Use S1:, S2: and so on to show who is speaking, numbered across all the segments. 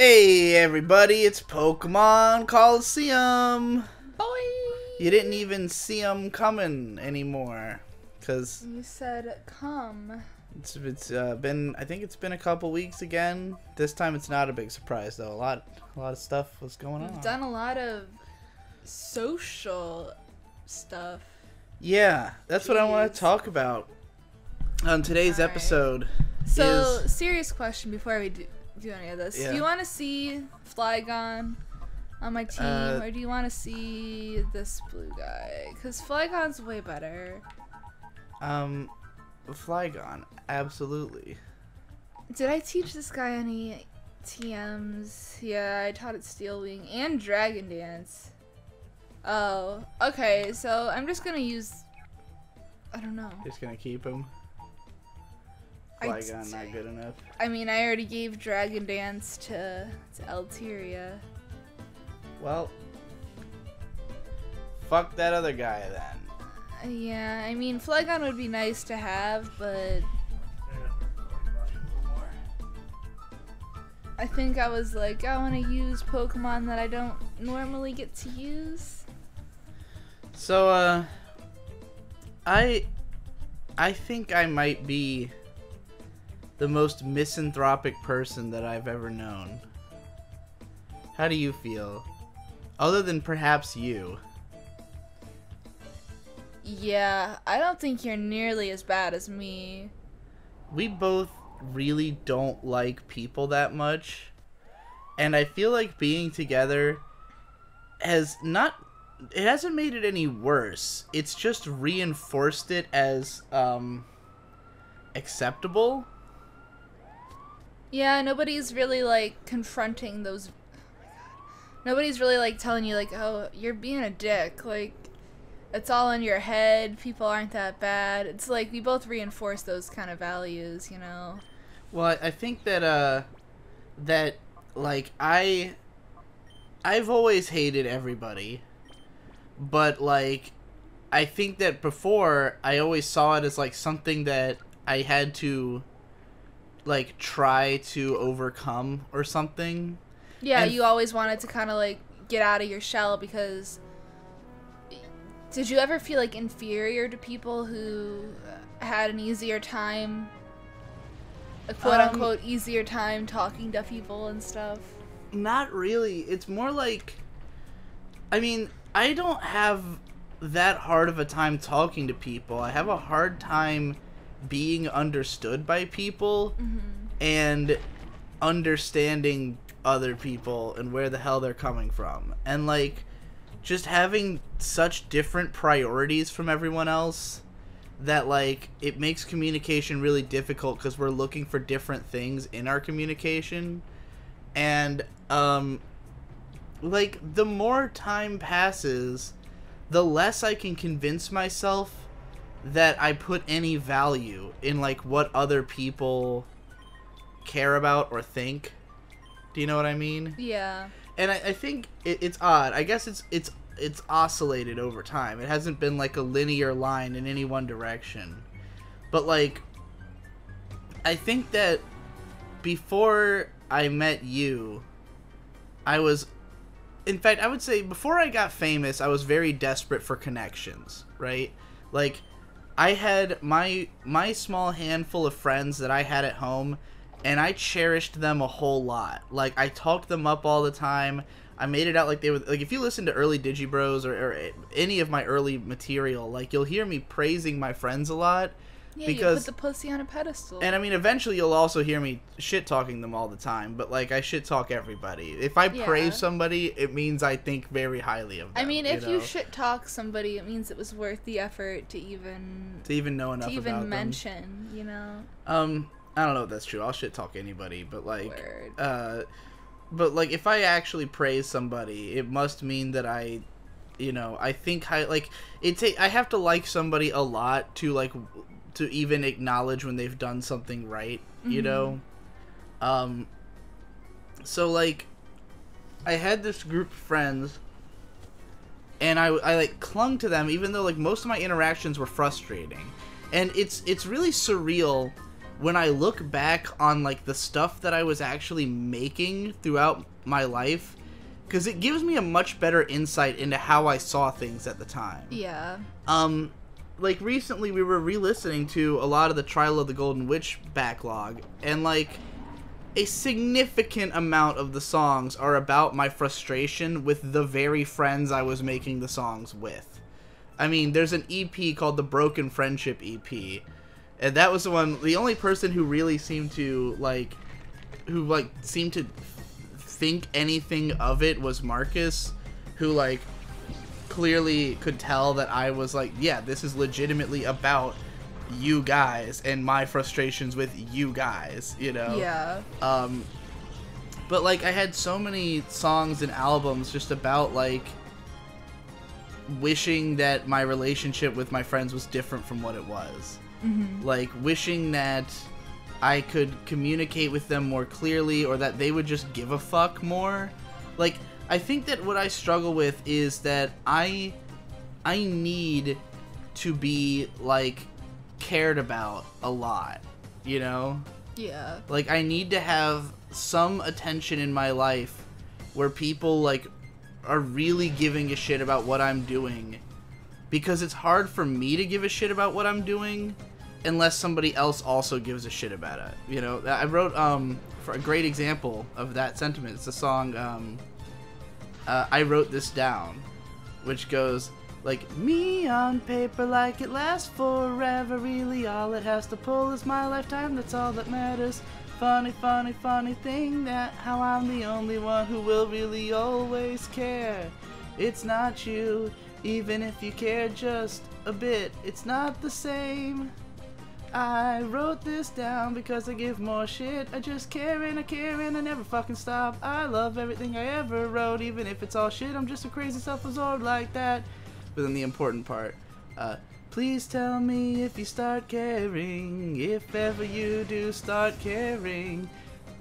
S1: Hey everybody, it's Pokemon Colosseum!
S2: Boy!
S1: You didn't even see them coming anymore. Cause
S2: You said come.
S1: it's, it's uh, been, I think it's been a couple weeks again. This time it's not a big surprise though. A lot, a lot of stuff was going on.
S2: We've done a lot of social stuff.
S1: Yeah, that's what I want to talk about on today's episode.
S2: So,
S1: Is-
S2: serious question before we do, do any of this.
S1: Yeah.
S2: Do you want to see Flygon on my team,
S1: Uh,
S2: or do you want to see this blue guy? Because Flygon's way better.
S1: Um, Flygon, absolutely.
S2: Did I teach this guy any TMs? Yeah, I taught it Steel Wing and Dragon Dance. Oh, okay. So I'm just gonna use. I don't know.
S1: Just gonna keep him.
S2: I-
S1: Flygon not good enough.
S2: I mean, I already gave Dragon Dance to to Altaria.
S1: Well, fuck that other guy then.
S2: Yeah, I mean, Flygon would be nice to have, but I think I was like, I want to use Pokemon that I don't normally get to use.
S1: So, uh, I, I think I might be the most misanthropic person that I've ever known. How do you feel? Other than perhaps you.
S2: Yeah, I don't think you're nearly as bad as me.
S1: We both really don't like people that much. And I feel like being together has not it hasn't made it any worse. It's just reinforced it as um acceptable.
S2: Yeah, nobody's really like confronting those. Oh. Nobody's really like telling you like, oh, you're being a dick. Like, it's all in your head. People aren't that bad. It's like we both reinforce those kind of values, you know.
S1: Well, I- I think that uh that like I I've always hated everybody. But like I think that before I always saw it as like something that I had to like try to overcome or something.
S2: Yeah,
S1: And-
S2: you always wanted to kind of like get out of your shell because. Did you ever feel like inferior to people who had an easier time, a quote
S1: Um,
S2: unquote easier time talking to people and stuff?
S1: Not really. It's more like I mean, I don't have that hard of a time talking to people. I have a hard time being understood by people
S2: hmm
S1: and understanding other people and where the hell they're coming from. And like just having such different priorities from everyone else that like it makes communication really difficult because we're looking for different things in our communication and um like the more time passes the less i can convince myself that i put any value in like what other people care about or think do you know what i mean
S2: Yeah.
S1: and I, I think it, it's odd. I guess it's it's it's oscillated over time. It hasn't been like a linear line in any one direction. But like I think that before I met you, I was in fact, I would say before I got famous, I was very desperate for connections, right? Like I had my my small handful of friends that I had at home and I cherished them a whole lot. Like I talked them up all the time. I made it out like they were like if you listen to early Digibros or, or any of my early material, like you'll hear me praising my friends a lot.
S2: Yeah,
S1: Because-
S2: you put the pussy on a pedestal.
S1: And I mean eventually you'll also hear me shit talking them all the time, but like I shit talk everybody. If I
S2: Yeah.
S1: praise somebody, it means I think very highly of them.
S2: I mean, if you
S1: know,
S2: shit talk somebody, it means it was worth the effort to even
S1: to even know
S2: to
S1: enough about
S2: even
S1: them.
S2: mention, you know.
S1: Um, I don't know if that's true. I'll shit talk anybody, but like,
S2: Word.
S1: uh, but like if I actually praise somebody, it must mean that I, you know, I think I like it. Ta- I have to like somebody a lot to like to even acknowledge when they've done something right. You
S2: Mhm.
S1: know, um. So like, I had this group of friends. And I, I like clung to them even though like most of my interactions were frustrating, and it's it's really surreal when I look back on like the stuff that I was actually making throughout my life, because it gives me a much better insight into how I saw things at the time.
S2: Yeah.
S1: Um, like recently we were re-listening to a lot of the Trial of the Golden Witch backlog, and like a significant amount of the songs are about my frustration with the very friends I was making the songs with. I mean, there's an EP called the Broken Friendship EP, and that was the one, the only person who really seemed to like, who like seemed to think anything of it was Marcus, who like clearly could tell that I was like, yeah, this is legitimately about you guys and my frustrations with you guys, you know?
S2: Yeah.
S1: Um, but like I had so many songs and albums just about like wishing that my relationship with my friends was different from what it was.
S2: hmm
S1: Like wishing that I could communicate with them more clearly or that they would just give a fuck more. Like I think that what I struggle with is that I I need to be like cared about a lot, you know?
S2: Yeah.
S1: Like I need to have some attention in my life where people like are really giving a shit about what I'm doing because it's hard for me to give a shit about what I'm doing unless somebody else also gives a shit about it. You know, I wrote um for a great example of that sentiment. It's a song um uh, I wrote this down which goes like me on paper like it lasts forever. Really all it has to pull is my lifetime. That's all that matters. Funny funny funny thing that how i'm the only one who will really always care. It's not you even if you care just a bit. It's not the same I wrote this down because I give more shit. I just care and I care and I never fucking stop. I love everything I ever wrote, even if it's all shit. I'm just a crazy self-absorbed like that. But then the important part, uh, please tell me if you start caring, if ever you do start caring.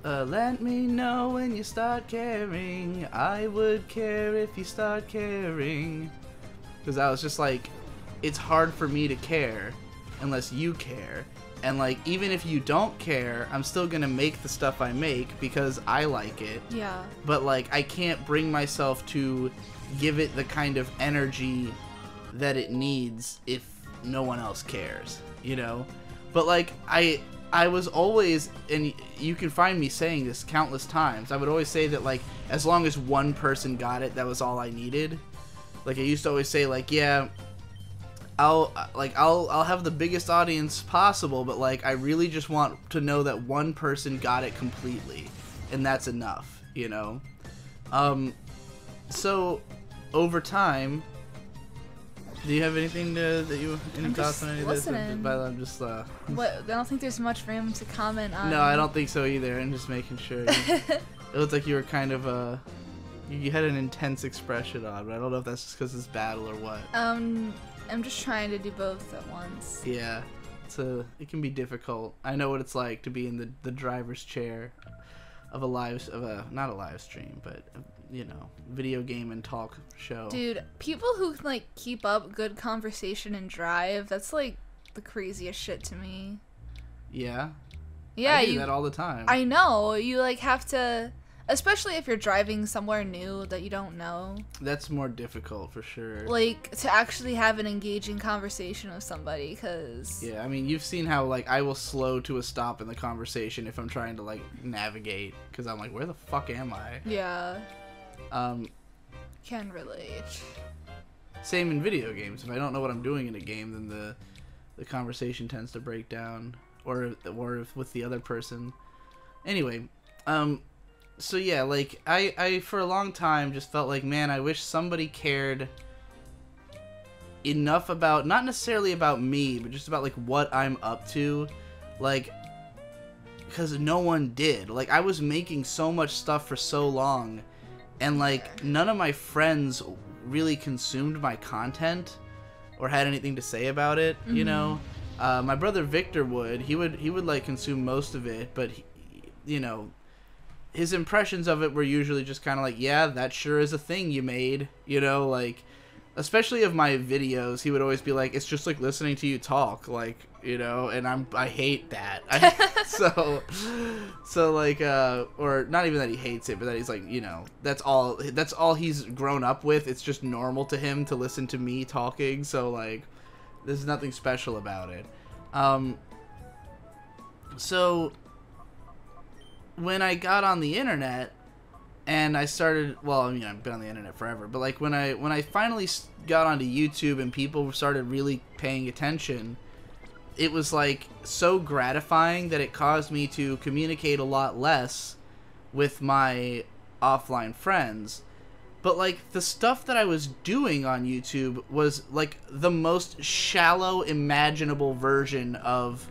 S1: Uh, let me know when you start caring. I would care if you start caring. Because I was just like, it's hard for me to care unless you care. And like, even if you don't care, I'm still gonna make the stuff I make because I like it
S2: Yeah.
S1: but like I can't bring myself to give it the kind of energy that it needs if no one else cares, you know? But like I I was always and you can find me saying this countless times. I would always say that like as long as one person got it, that was all I needed. Like I used to always say like, yeah, I'll like I'll I'll have the biggest audience possible, but like I really just want to know that one person got it completely, and that's enough, you know. Um, so over time, do you have anything to, that you any
S2: I'm
S1: thoughts
S2: just
S1: on any of this? But I'm just uh,
S2: What? I don't think there's much room to comment on.
S1: no, I don't think so either. I'm just making sure. it looked like you were kind of uh, you had an intense expression on, but I don't know if that's just because it's battle or what.
S2: Um, I'm just trying to do both at once.
S1: Yeah, it's a it can be difficult. I know what it's like to be in the the driver's chair of a live of a not a live stream, but you know, video game and talk show.
S2: Dude, people who like keep up good conversation and drive, that's like the craziest shit to me.
S1: Yeah,
S2: Yeah,
S1: I do
S2: you
S1: that all the time.
S2: I know. You like have to especially if you're driving somewhere new that you don't know.
S1: That's more difficult for sure.
S2: Like to actually have an engaging conversation with somebody cuz
S1: yeah, I mean, you've seen how like I will slow to a stop in the conversation if I'm trying to like navigate because I'm like, where the fuck am I?
S2: yeah,
S1: Um,
S2: can relate.
S1: same in video games. If I don't know what I'm doing in a game, then the the conversation tends to break down, or or if with the other person. Anyway, um, so yeah, like I I for a long time just felt like, man, I wish somebody cared enough about not necessarily about me, but just about like what I'm up to, like. Because no one did. Like, I was making so much stuff for so long, and like none of my friends really consumed my content or had anything to say about it you know uh, my brother victor would he would he would like consume most of it but he, you know his impressions of it were usually just kind of like yeah that sure is a thing you made you know like especially of my videos, he would always be like, "It's just like listening to you talk," like you know, and I'm I hate that. I, so, so like, uh, or not even that he hates it, but that he's like, you know, that's all that's all he's grown up with. It's just normal to him to listen to me talking. So like, there's nothing special about it. Um, so when I got on the internet and I started well I mean I've been on the internet forever but like when I when I finally got onto YouTube and people started really paying attention it was like so gratifying that it caused me to communicate a lot less with my offline friends. But like the stuff that I was doing on YouTube was like the most shallow imaginable version of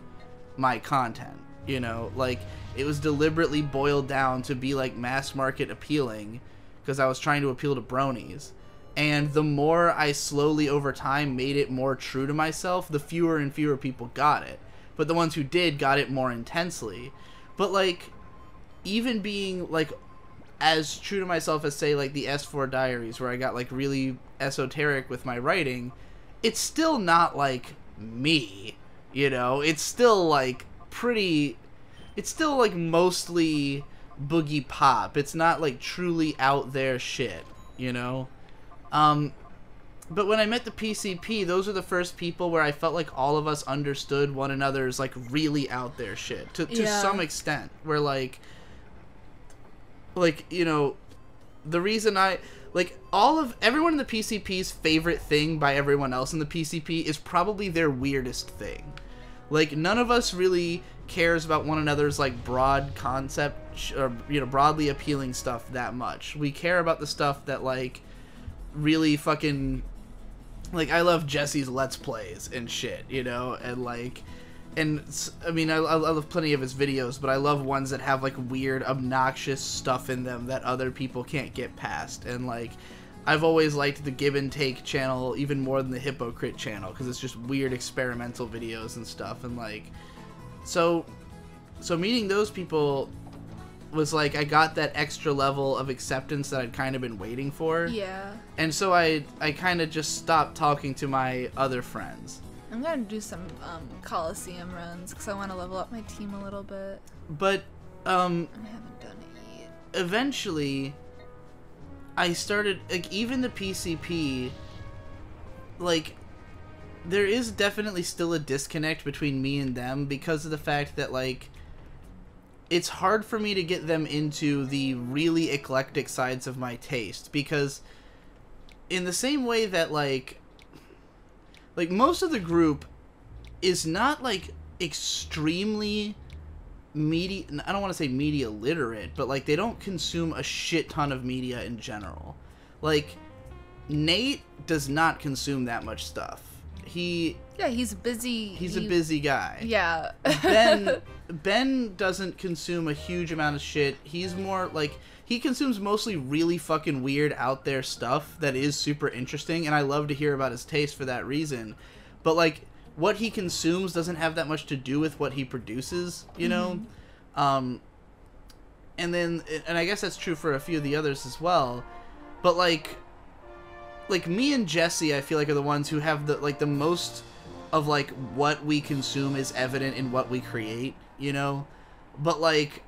S1: my content you know? Like it was deliberately boiled down to be like mass market appealing because I was trying to appeal to bronies. And the more I slowly over time made it more true to myself, the fewer and fewer people got it. But the ones who did got it more intensely. But like even being like as true to myself as say like the S4 diaries where I got like really esoteric with my writing, it's still not like me, you know? It's still like pretty it's still like mostly Boogiepop. It's not like truly out there shit, you know? Um but when I met the PCP, those are the first people where I felt like all of us understood one another's like really out there shit to to
S2: Yeah.
S1: some extent. Where like like, you know, the reason I like all of everyone in the PCP's favorite thing by everyone else in the PCP is probably their weirdest thing. Like none of us really cares about one another's like broad concept or you know broadly appealing stuff that much. We care about the stuff that like really fucking like I love Jesse's let's plays and shit, you know, and like and I mean I, I love plenty of his videos, but I love ones that have like weird obnoxious stuff in them that other people can't get past. And like I've always liked the give and take channel even more than the Hippocrit channel because it's just weird experimental videos and stuff. And like so so meeting those people was like I got that extra level of acceptance that I'd kind of been waiting for
S2: Yeah.
S1: and so I I kind of just stopped talking to my other friends
S2: I'm gonna do some um, Colosseum runs because I want to level up my team a little bit.
S1: but um
S2: I haven't done it yet.
S1: eventually I started like even the PCP like there is definitely still a disconnect between me and them because of the fact that like it's hard for me to get them into the really eclectic sides of my taste because in the same way that like like most of the group is not like extremely media I don't want to say media literate, but like they don't consume a shit ton of media in general. Like Nate does not consume that much stuff. He
S2: Yeah, he's busy.
S1: he's a busy guy.
S2: Yeah.
S1: Ben Ben doesn't consume a huge amount of shit. He's more like he consumes mostly really fucking weird out there stuff that is super interesting and I love to hear about his taste for that reason. But like what he consumes doesn't have that much to do with what he produces, you know? Um and then and I guess that's true for a few of the others as well. But like like me and Jesse I feel like are the ones who have the like the most of like what we consume is evident in what we create, you know? But like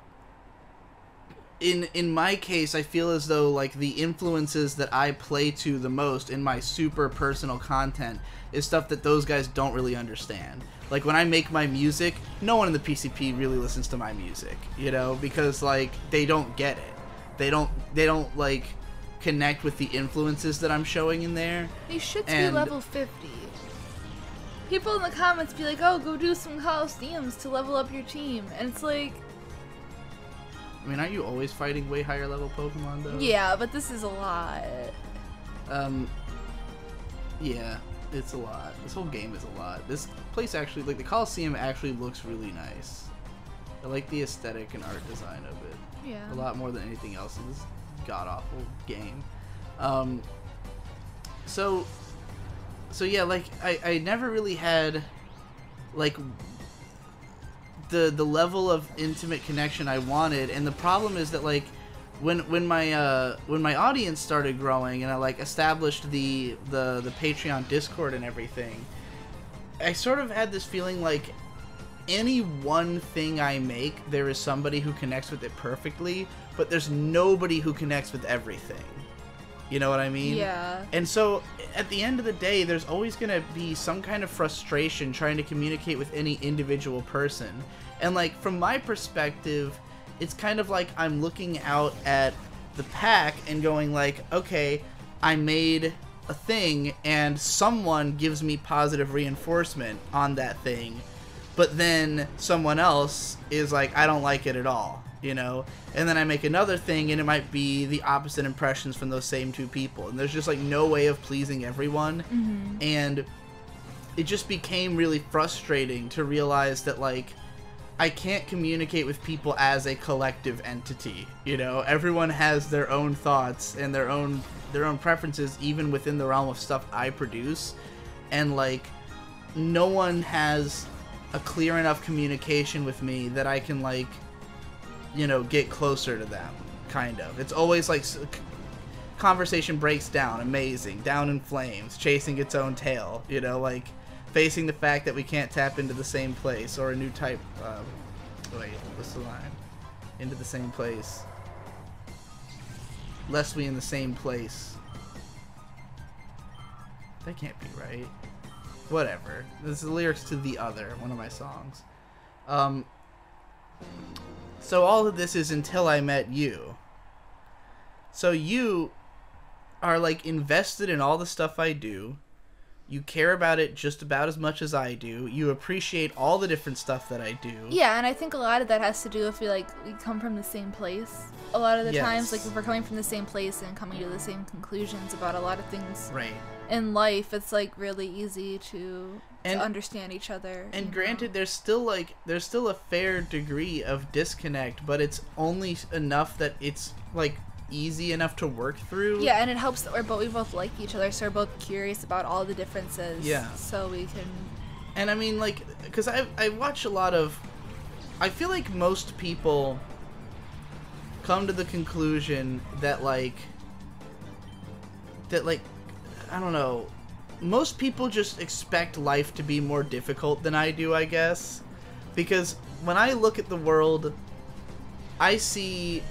S1: in in my case, I feel as though like the influences that I play to the most in my super personal content is stuff that those guys don't really understand. Like when I make my music, no one in the PCP really listens to my music, you know, because like they don't get it. They don't they don't like connect with the influences that I'm showing in there.
S2: These should be level 50. People in the comments be like, oh, go do some Colosseums to level up your team. And it's like,
S1: I mean, aren't you always fighting way higher level Pokemon though?
S2: yeah, but this is a lot.
S1: Um. Yeah, it's a lot. This whole game is a lot. This place actually, like the Colosseum, actually looks really nice. I like the aesthetic and art design of it
S2: Yeah.
S1: a lot more than anything else this god awful game. Um. So. So yeah, like I I never really had, like. The the level of intimate connection I wanted, and the problem is that like when when my uh, when my audience started growing and I like established the the the Patreon Discord and everything, I sort of had this feeling like any one thing I make, there is somebody who connects with it perfectly, but there's nobody who connects with everything. You know what I mean?
S2: Yeah.
S1: And so at the end of the day, there's always going to be some kind of frustration trying to communicate with any individual person. And like from my perspective, it's kind of like I'm looking out at the pack and going like, okay, I made a thing and someone gives me positive reinforcement on that thing. But then someone else is like, I don't like it at all you know? And then i make another thing and it might be the opposite impressions from those same two people. And there's just like no way of pleasing everyone.
S2: Mm-hmm.
S1: and it just became really frustrating to realize that like i can't communicate with people as a collective entity you know? Everyone has their own thoughts and their own their own preferences even within the realm of stuff i produce. And like no one has a clear enough communication with me that i can like you know get closer to them kind of. It's always like conversation breaks down amazing down in flames chasing its own tail you know like facing the fact that we can't tap into the same place or a new type um, wait what's the line? Into the same place. Lest we in the same place. That can't be right. Whatever. This is the lyrics to the other one of my songs. Um so all of this is until I met you. So you are like invested in all the stuff I do. You care about it just about as much as I do. You appreciate all the different stuff that I do.
S2: Yeah, and I think a lot of that has to do with we like we come from the same place. A lot of the times, like if we're coming from the same place and coming to the same conclusions about a lot of things
S1: Right.
S2: in life, it's like really easy to,
S1: And-
S2: to understand each other.
S1: And
S2: know?
S1: granted there's still like there's still a fair degree of disconnect, but it's only enough that it's like easy enough to work through.
S2: Yeah, and it helps that we're both we both like each other, so we're both curious about all the differences.
S1: Yeah.
S2: So we can.
S1: And I mean, like, because I I watch a lot of, I feel like most people come to the conclusion that like, that like, I don't know, most people just expect life to be more difficult than I do, I guess, because when I look at the world, I see.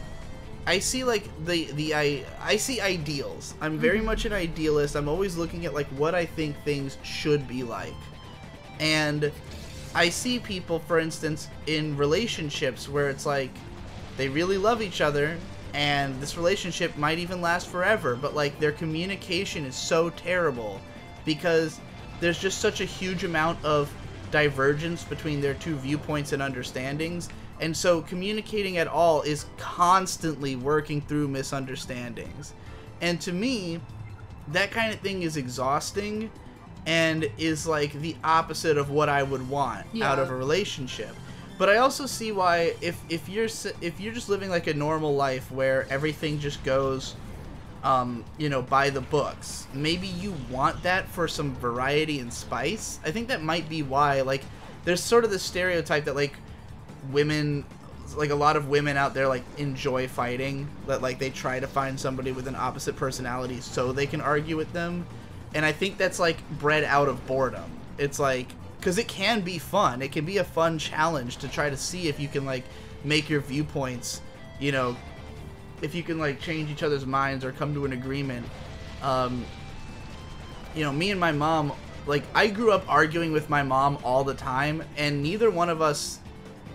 S1: I see like the the I I see ideals. I'm very mm-hmm. much an idealist. I'm always looking at like what I think things should be like and I see people, for instance, in relationships where it's like they really love each other, and this relationship might even last forever, but like their communication is so terrible because there's just such a huge amount of divergence between their two viewpoints and understandings. And so communicating at all is constantly working through misunderstandings. And to me, that kind of thing is exhausting and is like the opposite of what I would want out of a relationship. But I also see why if if you're if you're just living like a normal life where everything just goes um, you know, by the books. Maybe you want that for some variety and spice. I think that might be why like there's sort of the stereotype that like women like a lot of women out there like enjoy fighting that like they try to find somebody with an opposite personality so they can argue with them and i think that's like bred out of boredom it's like because it can be fun it can be a fun challenge to try to see if you can like make your viewpoints you know if you can like change each other's minds or come to an agreement um you know me and my mom like i grew up arguing with my mom all the time and neither one of us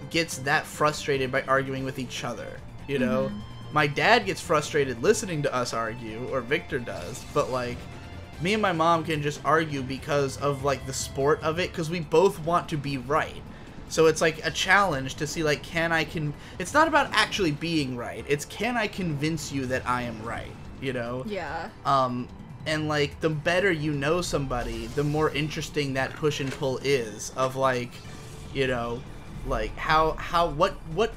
S1: gets that frustrated by arguing with each other you know? My dad gets frustrated listening to us argue or victor does but like me and my mom can just argue because of like the sport of it because we both want to be right so it's like a challenge to see like can i can it's not about actually being right. It's can i convince you that i am right you know?
S2: Yeah.
S1: um and like the better you know somebody the more interesting that push and pull is of like you know like how how what what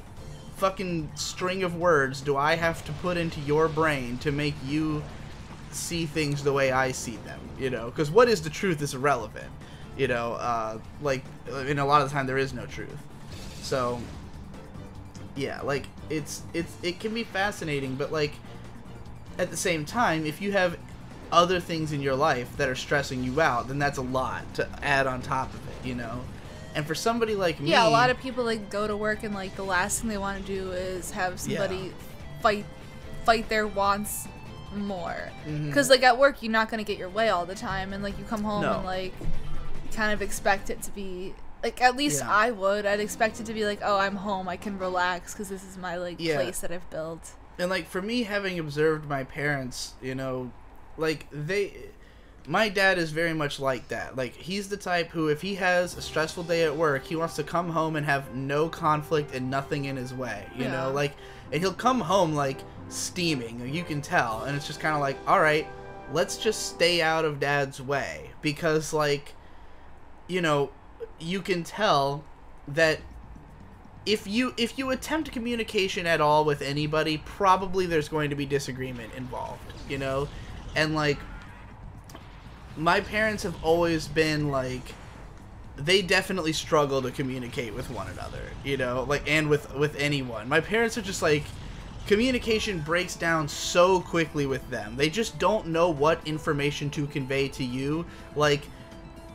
S1: fucking string of words do i have to put into your brain to make you see things the way i see them you know? Because what is the truth is irrelevant you know uh like in a lot of the time there is no truth so yeah like it's it's it can be fascinating, but like at the same time, if you have other things in your life that are stressing you out, then that's a lot to add on top of it, you know. And for somebody like me,
S2: Yeah, a lot of people like go to work and like the last thing they want to do is have somebody
S1: Yeah.
S2: fight fight their wants more.
S1: Mhm.
S2: Cuz like at work you're not going to get your way all the time and like you come home
S1: No.
S2: and like kind of expect it to be like at least
S1: Yeah.
S2: I would. I'd expect it to be like, "Oh, I'm home. I can relax cuz this is my like
S1: Yeah.
S2: place that I've built."
S1: and like for me having observed my parents you know like they my dad is very much like that like he's the type who if he has a stressful day at work he wants to come home and have no conflict and nothing in his way you
S2: Yeah.
S1: know like and he'll come home like steaming you can tell and it's just kind of like all right let's just stay out of dad's way because like you know you can tell that if you if you attempt communication at all with anybody, probably there's going to be disagreement involved, you know? And like my parents have always been like they definitely struggle to communicate with one another, you know, like and with with anyone. My parents are just like communication breaks down so quickly with them. They just don't know what information to convey to you. Like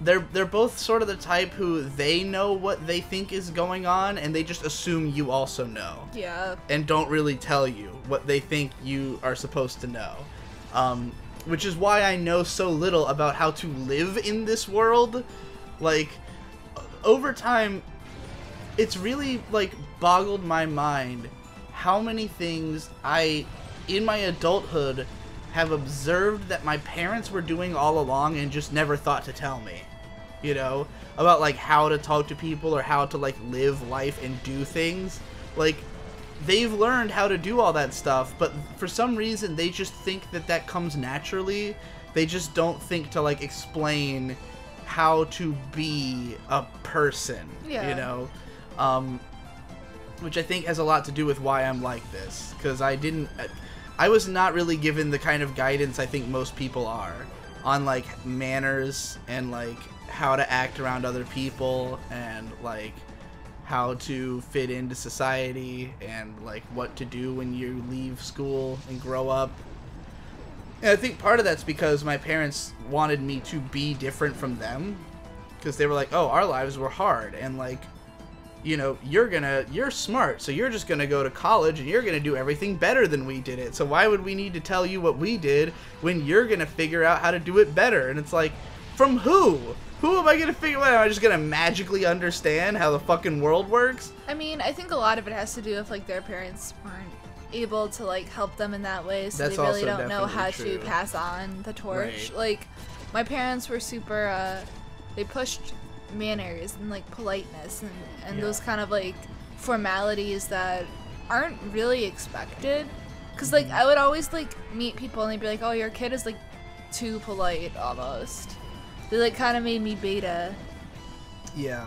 S1: they're they're both sort of the type who they know what they think is going on and they just assume you also know
S2: Yeah.
S1: and don't really tell you what they think you are supposed to know. Um, which is why I know so little about how to live in this world. Like, over time, it's really, like, boggled my mind how many things I, in my adulthood, have observed that my parents were doing all along and just never thought to tell me. You know? About, like, how to talk to people or how to, like, live life and do things. Like, they've learned how to do all that stuff, but for some reason they just think that that comes naturally. They just don't think to like explain how to be a person,
S2: Yeah.
S1: you know. Um which I think has a lot to do with why I'm like this cuz I didn't I was not really given the kind of guidance I think most people are on like manners and like how to act around other people and like how to fit into society and like what to do when you leave school and grow up. And I think part of that's because my parents wanted me to be different from them because they were like, "Oh, our lives were hard and like you know, you're to you're smart, so you're just to go to college and you're to do everything better than we did it. So why would we need to tell you what we did when you're to figure out how to do it better?" And it's like, "From who? Who am I going to figure out? Am I just going to magically understand how the fucking world works?"
S2: I mean, I think a lot of it has to do with like their parents weren't able to like help them in that way, so
S1: That's
S2: they really don't know how
S1: definitely
S2: to pass on the torch.
S1: Right.
S2: Like, my parents were super. uh They pushed manners and like politeness and and those kind of like formalities that aren't really expected. Cause like
S1: Mm-hmm.
S2: I would always like meet people and they'd be like, "Oh, your kid is like too polite almost." They like kind of made me beta.
S1: Yeah.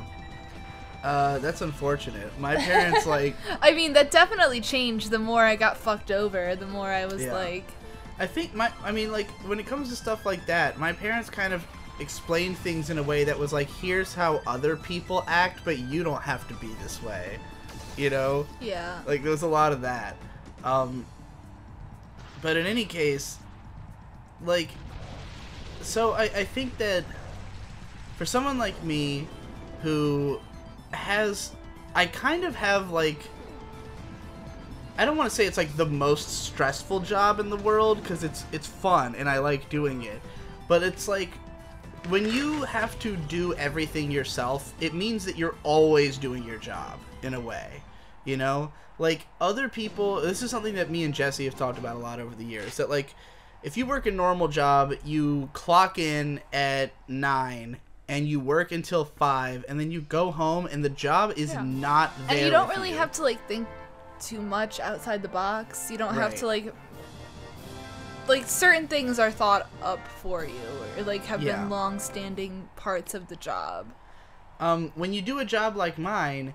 S1: Uh, that's unfortunate. My parents like
S2: I mean, that definitely changed the more I got fucked over, the more I was
S1: Yeah.
S2: like,
S1: I think my I mean like when it comes to stuff like that, my parents kind of explained things in a way that was like here's how other people act, but you don't have to be this way. You know?
S2: yeah.
S1: Like there's a lot of that. Um but in any case, like so I, I think that for someone like me who has I kind of have like I don't want to say it's like the most stressful job in the world because it's it's fun and I like doing it. But it's like when you have to do everything yourself, it means that you're always doing your job in a way. You know? Like other people, this is something that me and Jesse have talked about a lot over the years that like if you work a normal job, you clock in at 9 and you work until 5 and then you go home and the job is
S2: Yeah.
S1: not there.
S2: And you don't really
S1: you.
S2: have to like think too much outside the box. You don't have to like like certain things are thought up for you or like have
S1: Yeah.
S2: been long-standing parts of the job.
S1: um, when you do a job like mine,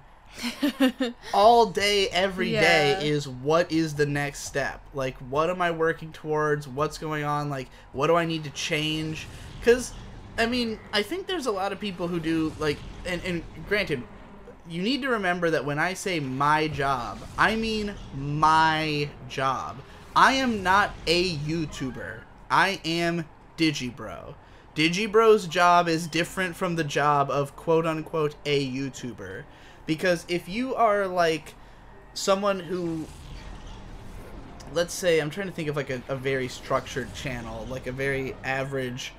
S1: all day, every day
S2: Yeah.
S1: is what is the next step? Like, what am I working towards? What's going on? Like, what do I need to change? Because, I mean, I think there's a lot of people who do, like, and, and granted, you need to remember that when I say my job, I mean my job. I am not a YouTuber. I am Digibro. Digibro's job is different from the job of quote unquote a YouTuber. Because if you are like someone who let's say I'm trying to think of like a, a very structured channel, like a very average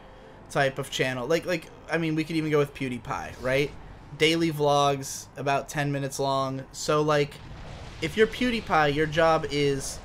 S1: type of channel. Like like I mean we could even go with PewDiePie, right? Daily vlogs about 10 minutes long. So like if you're PewDiePie, your job is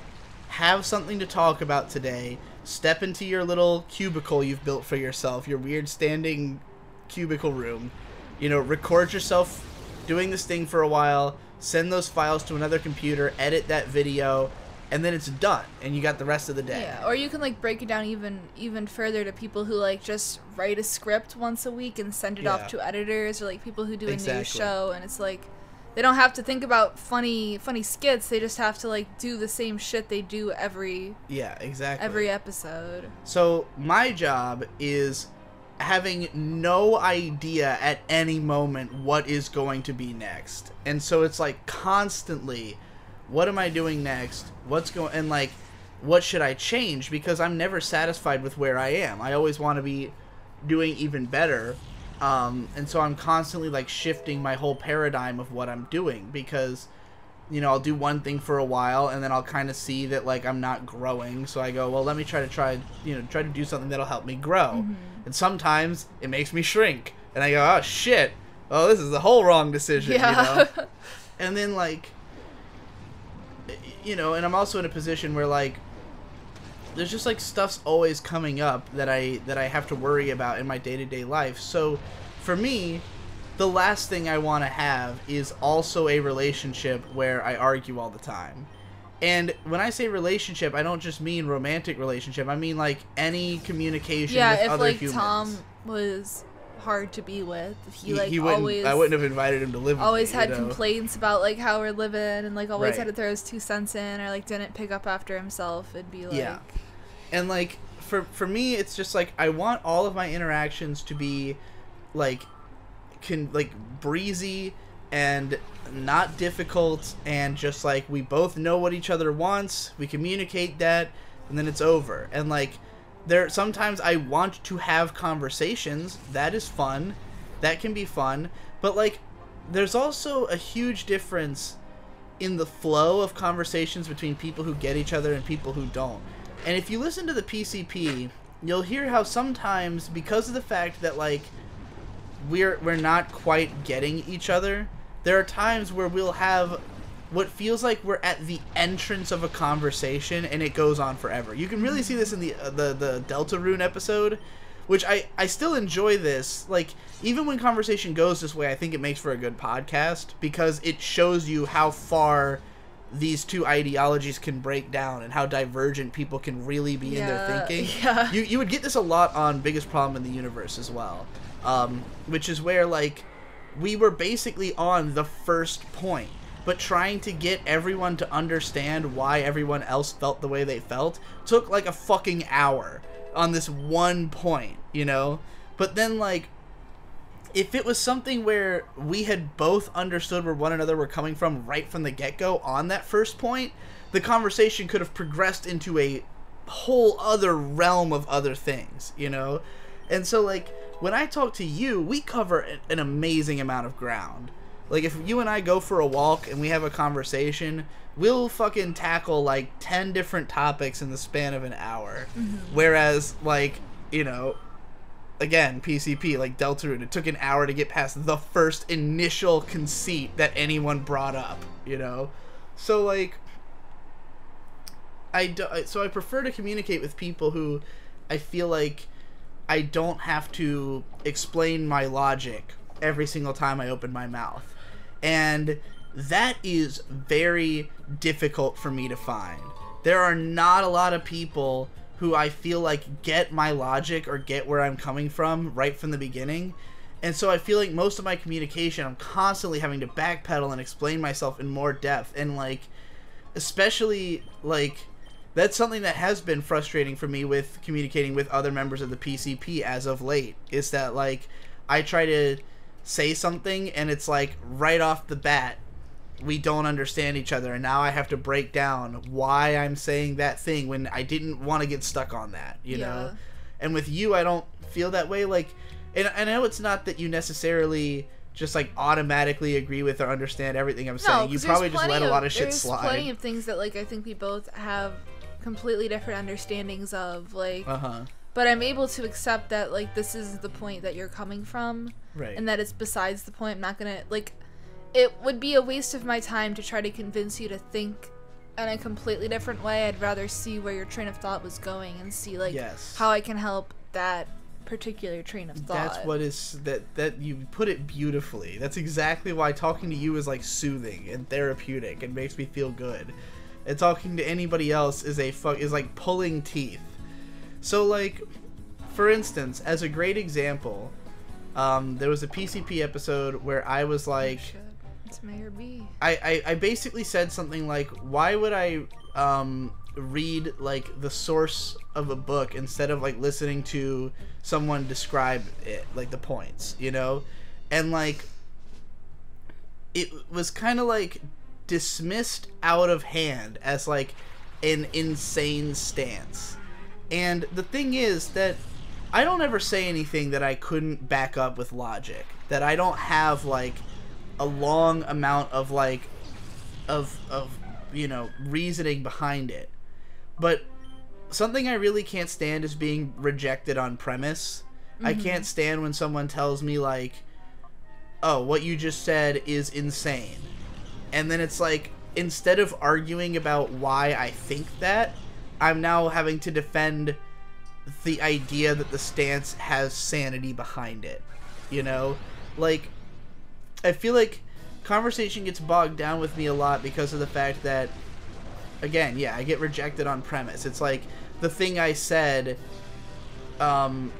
S1: have something to talk about today. Step into your little cubicle you've built for yourself, your weird standing cubicle room. You know, record yourself doing this thing for a while, send those files to another computer, edit that video, and then it's done and you got the rest of the day.
S2: Yeah, or you can like break it down even even further to people who like just write a script once a week and send it
S1: Yeah.
S2: off to editors or like people who do a
S1: Exactly.
S2: news show and it's like they don't have to think about funny funny skits, they just have to like do the same shit they do every
S1: Yeah, exactly.
S2: every episode.
S1: So my job is having no idea at any moment what is going to be next. And so it's like constantly what am I doing next? What's going and like what should I change because I'm never satisfied with where I am. I always want to be doing even better. Um, and so I'm constantly like shifting my whole paradigm of what I'm doing because you know, I'll do one thing for a while and then I'll kind of see that like I'm not growing. So I go, well, let me try to try, you know, try to do something that'll help me grow. And sometimes it makes me shrink. And I go, oh shit. Oh, this is the whole wrong decision, you
S2: Yeah.
S1: know. and then like you know, and I'm also in a position where like there's just like stuff's always coming up that I that I have to worry about in my day-to-day life. So for me, the last thing I want to have is also a relationship where I argue all the time. And when I say relationship, I don't just mean romantic relationship. I mean like any communication
S2: yeah,
S1: with
S2: if
S1: other
S2: like
S1: humans.
S2: Tom was hard to be with, he,
S1: he,
S2: like
S1: he
S2: always
S1: I wouldn't have invited him to live with
S2: always
S1: me,
S2: had
S1: you know?
S2: complaints about like how we're living and like always
S1: Right.
S2: had to throw his two cents in or like didn't pick up after himself it'd be like
S1: Yeah. And like for for me it's just like i want all of my interactions to be like can like breezy and not difficult and just like we both know what each other wants we communicate that and then it's over. And like there sometimes i want to have conversations. That is fun. That can be fun. But like there's also a huge difference in the flow of conversations between people who get each other and people who don't. And if you listen to the PCP, you'll hear how sometimes because of the fact that like we're we're not quite getting each other, there are times where we'll have what feels like we're at the entrance of a conversation and it goes on forever. You can really see this in the uh, the the Deltarune episode, which I I still enjoy this. Like even when conversation goes this way, I think it makes for a good podcast because it shows you how far these two ideologies can break down and how divergent people can really be in their
S2: Yeah,
S1: thinking.
S2: yeah.
S1: You you would get this a lot on Biggest Problem in the Universe as well. Um, which is where like we were basically on the first point, but trying to get everyone to understand why everyone else felt the way they felt took like a fucking hour on this one point, you know? But then like if it was something where we had both understood where one another were coming from right from the get-go on that first point, the conversation could have progressed into a whole other realm of other things, you know? And so like when I talk to you, we cover an- amazing amount of ground. Like if you and I go for a walk and we have a conversation, we'll fucking tackle like 10 different topics in the span of an hour. Mm-hmm. Whereas like, you know, again, PCP like Deltarune, it took an hour to get past the first initial conceit that anyone brought up, you know? So like I do, so I prefer to communicate with people who I feel like I don't have to explain my logic every single time I open my mouth. And that is very difficult for me to find. There are not a lot of people who I feel like get my logic or get where I'm coming from right from the beginning. And so I feel like most of my communication, I'm constantly having to backpedal and explain myself in more depth. And like, especially like, that's something that has been frustrating for me with communicating with other members of the PCP as of late is that like I try to say something and it's like right off the bat we don't understand each other and now I have to break down why I'm saying that thing when I didn't want to get stuck on that, you know. And with you I don't feel that way like and I know it's not that you necessarily just like automatically agree with or understand everything I'm
S2: No,
S1: saying. you probably just let a lot of shit
S2: there's
S1: slide.
S2: plenty of things that like I think we both have completely different understandings of like
S1: uh-huh.
S2: but I'm able to accept that like this is the point that you're coming from
S1: Right.
S2: and that it's besides the point. I'm not gonna like it would be a waste of my time to try to convince you to think in a completely different way. I'd rather see where your train of thought was going and see like
S1: Yes.
S2: how I can help that particular train of thought.
S1: That's what is that that you put it beautifully. That's exactly why talking to you is like soothing and therapeutic and makes me feel good. And talking to anybody else is a fuck is like pulling teeth. So like for instance, as a great example, um, there was a PCP episode where I was like
S2: Shit. It's Mayor B.
S1: I, I, I basically said something like, why would I um, read like the source of a book instead of like listening to someone describe it, like the points, you know? And like, it was kind of like dismissed out of hand as like an insane stance. And the thing is that I don't ever say anything that I couldn't back up with logic. That I don't have like a long amount of like of of you know reasoning behind it. But something I really can't stand is being rejected on premise. I mm-hmm. can't stand when someone tells me like oh, what you just said is insane. And then it's like instead of arguing about why I think that, I'm now having to defend the idea that the stance has sanity behind it. You know? Like I feel like conversation gets bogged down with me a lot because of the fact that again, yeah, I get rejected on premise. It's like the thing I said um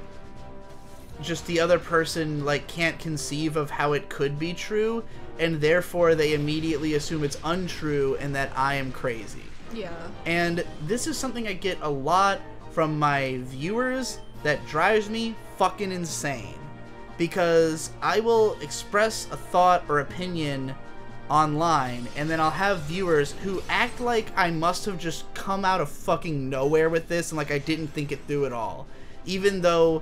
S1: just the other person like can't conceive of how it could be true and therefore they immediately assume it's untrue and that I am crazy.
S2: Yeah.
S1: And this is something I get a lot from my viewers that drives me fucking insane. Because I will express a thought or opinion online, and then I'll have viewers who act like I must have just come out of fucking nowhere with this and like I didn't think it through at all. Even though,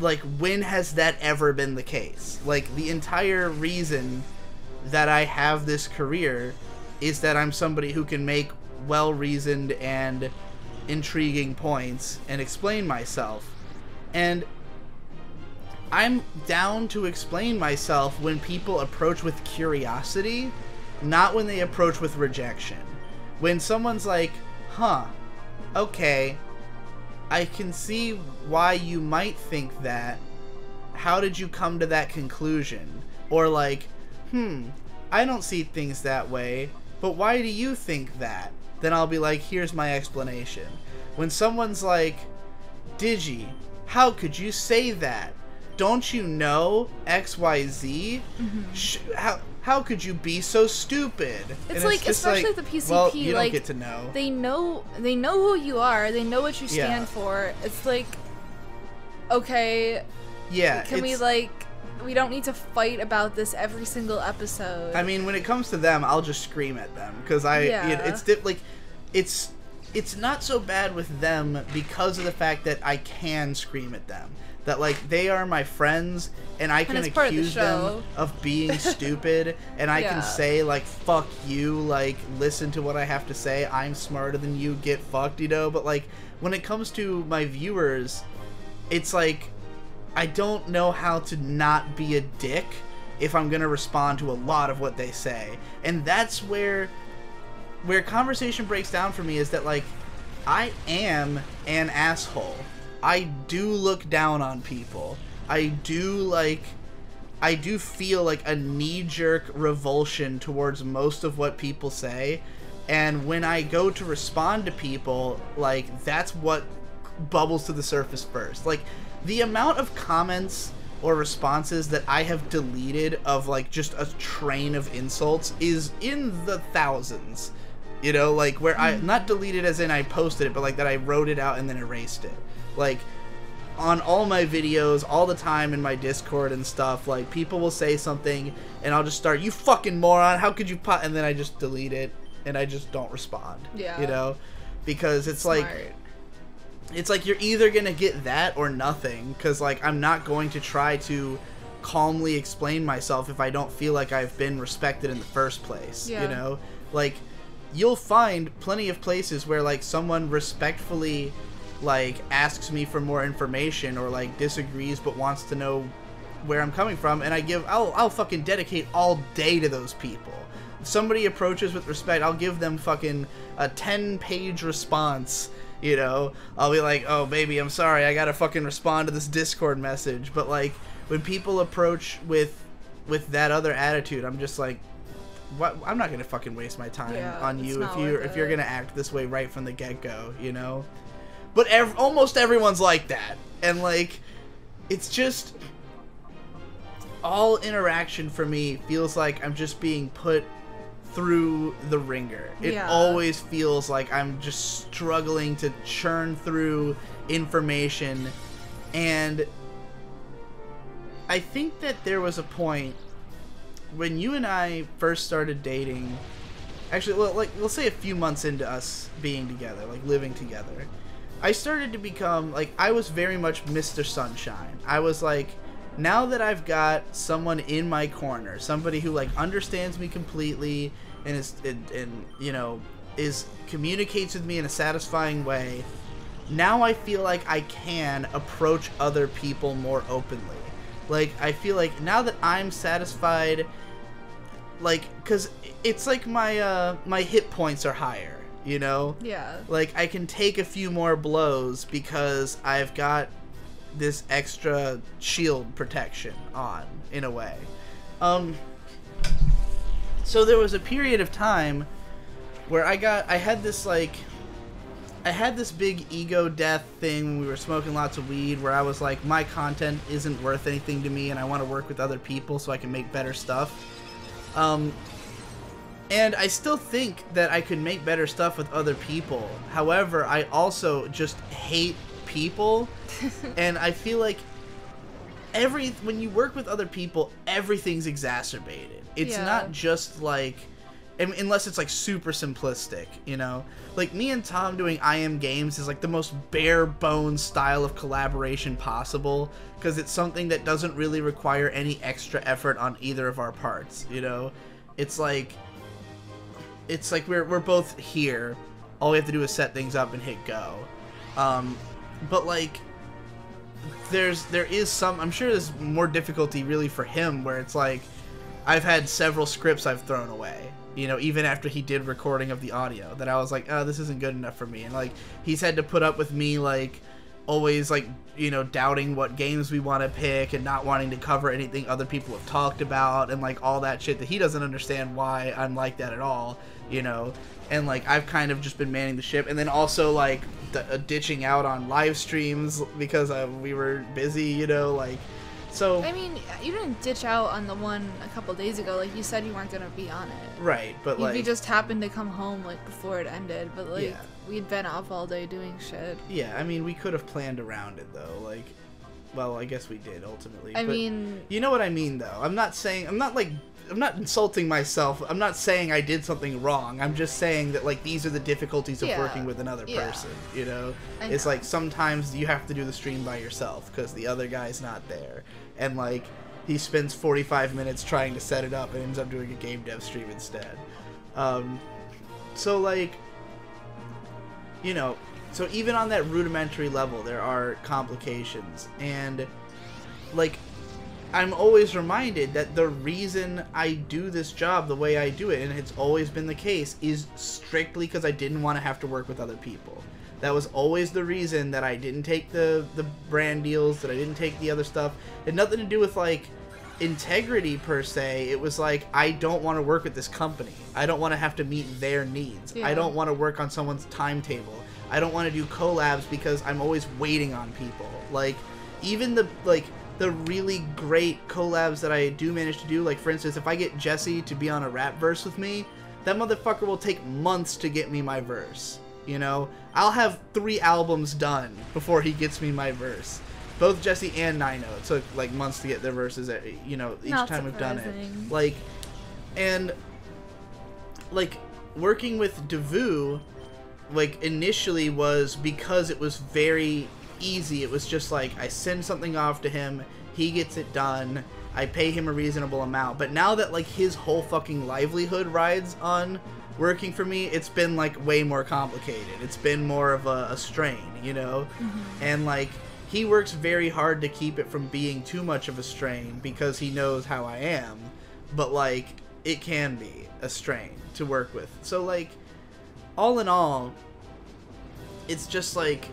S1: like, when has that ever been the case? Like, the entire reason that I have this career is that I'm somebody who can make well reasoned and intriguing points and explain myself. And I'm down to explain myself when people approach with curiosity, not when they approach with rejection. When someone's like, huh, okay, I can see why you might think that. How did you come to that conclusion? Or like, hmm, I don't see things that way, but why do you think that? Then I'll be like, here's my explanation. When someone's like, Digi, how could you say that? Don't you know XYZ? Mm-hmm. Sh- how, how could you be so stupid? And
S2: It's like,
S1: just
S2: especially the PCP,
S1: Well, you don't
S2: like,
S1: get to know.
S2: They know they know who you are. They know what you stand
S1: Yeah.
S2: for. It's like okay,
S1: yeah,
S2: can we like we don't need to fight about this every single episode.
S1: I mean, when it comes to them, I'll just scream at them because I,
S2: Yeah.
S1: it, it's di- like, it's, it's not so bad with them because of the fact that I can scream at them. That like they are my friends, and I can
S2: part of the
S1: accuse them of being stupid, and I
S2: Yeah.
S1: can say like "fuck you," like listen to what I have to say. I'm smarter than you. Get fucked, you know. But like when it comes to my viewers, it's like I don't know how to not be a dick if I'm gonna respond to a lot of what they say. And that's where where conversation breaks down for me is that like I am an asshole. I do look down on people. I do like I do feel like a knee jerk revulsion towards most of what people say. And when I go to respond to people, like that's what bubbles to the surface first. Like the amount of comments or responses that I have deleted of like just a train of insults is in the thousands. You know, like where I mm. not deleted as in I posted it, but like that I wrote it out and then erased it. Like on all my videos all the time in my Discord and stuff. Like people will say something and I'll just start, "You fucking moron! How could you?" Po-? And then I just delete it and I just don't respond.
S2: Yeah.
S1: You know, because it's like it's like you're either gonna get that or nothing because like i'm not going to try to calmly explain myself if i don't feel like i've been respected in the first place
S2: Yeah.
S1: you know like you'll find plenty of places where like someone respectfully like asks me for more information or like disagrees but wants to know where i'm coming from and i give i'll, I'll fucking dedicate all day to those people. If somebody approaches with respect i'll give them fucking a 10 page response you know? I'll be like oh baby i'm sorry i gotta fucking respond to this discord message. But like when people approach with with that other attitude i'm just like what i'm not gonna fucking waste my time
S2: Yeah,
S1: on you if you if you're gonna act this way right from the get-go you know but ev- almost everyone's like that. And like it's just all interaction for me feels like i'm just being put through the ringer. It
S2: Yeah.
S1: always feels like i'm just struggling to churn through information. And i think that there was a point when you and i first started dating actually well, like we'll say a few months into us being together like living together i started to become like i was very much mr sunshine. I was like now that i've got someone in my corner somebody who like understands me completely and is and, and you know is communicates with me in a satisfying way now i feel like i can approach other people more openly. Like i feel like now that i'm satisfied like because it's like my uh my hit points are higher you know
S2: Yeah.
S1: like i can take a few more blows because i've got this extra shield protection on in a way um so there was a period of time where i got i had this like I had this big ego death thing when we were smoking lots of weed where I was like, my content isn't worth anything to me and I want to work with other people so I can make better stuff. Um, and I still think that I could make better stuff with other people. However, I also just hate people. and I feel like every when you work with other people, everything's exacerbated. It's
S2: Yeah.
S1: not just like unless it's like super simplistic, you know. Like me and Tom doing I am games is like the most bare bones style of collaboration possible because it's something that doesn't really require any extra effort on either of our parts, you know. It's like it's like we're we're both here. All we have to do is set things up and hit go. Um, but like there's there is some I'm sure there's more difficulty really for him where it's like I've had several scripts I've thrown away. You know, even after he did recording of the audio, that I was like, oh, this isn't good enough for me. And like, he's had to put up with me like always like you know doubting what games we want to pick and not wanting to cover anything other people have talked about and like all that shit that he doesn't understand why I'm like that at all. You know, and like I've kind of just been manning the ship, and then also like uh, ditching out on live streams because uh, we were busy. You know, like so.
S2: I mean, you didn't ditch out on the one a couple days ago. Like you said, you weren't gonna be on it.
S1: Right, but
S2: You-
S1: like
S2: you just happened to come home like before it ended, but like
S1: Yeah.
S2: We'd been off all day doing shit.
S1: Yeah, I mean, we could have planned around it though. Like, well, I guess we did ultimately.
S2: I
S1: but
S2: mean,
S1: you know what I mean, though. I'm not saying I'm not like I'm not insulting myself. I'm not saying I did something wrong. I'm just saying that like these are the difficulties of
S2: Yeah,
S1: working with another
S2: yeah.
S1: person. You know,
S2: I
S1: it's
S2: know.
S1: like sometimes you have to do the stream by yourself because the other guy's not there, and like he spends 45 minutes trying to set it up and ends up doing a game dev stream instead. Um, so like you know, so even on that rudimentary level, there are complications, and like I'm always reminded that the reason I do this job the way I do it, and it's always been the case, is strictly because I didn't want to have to work with other people. That was always the reason that I didn't take the the brand deals, that I didn't take the other stuff. It had nothing to do with like integrity per se. It was like I don't want to work with this company. I don't want to have to meet their needs. I don't want to work on someone's timetable. I don't want to do collabs because I'm always waiting on people. Like even the like the really great collabs that I do manage to do, like for instance, if I get Jesse to be on a rap verse with me, that motherfucker will take months to get me my verse. You know, I'll have three albums done before he gets me my verse. Both Jesse and Nino it took like months to get their verses. uh, You know, each
S2: Not
S1: time we've done it, like, and like working with Devu, like initially was because it was very easy. It was just like I send something off to him, he gets it done. I pay him a reasonable amount. But now that like his whole fucking livelihood rides on working for me, it's been like way more complicated. It's been more of a, a strain, you know? And like he works very hard to keep it from being too much of a strain because he knows how I am. But like it can be a strain to work with. So like all in all, it's just like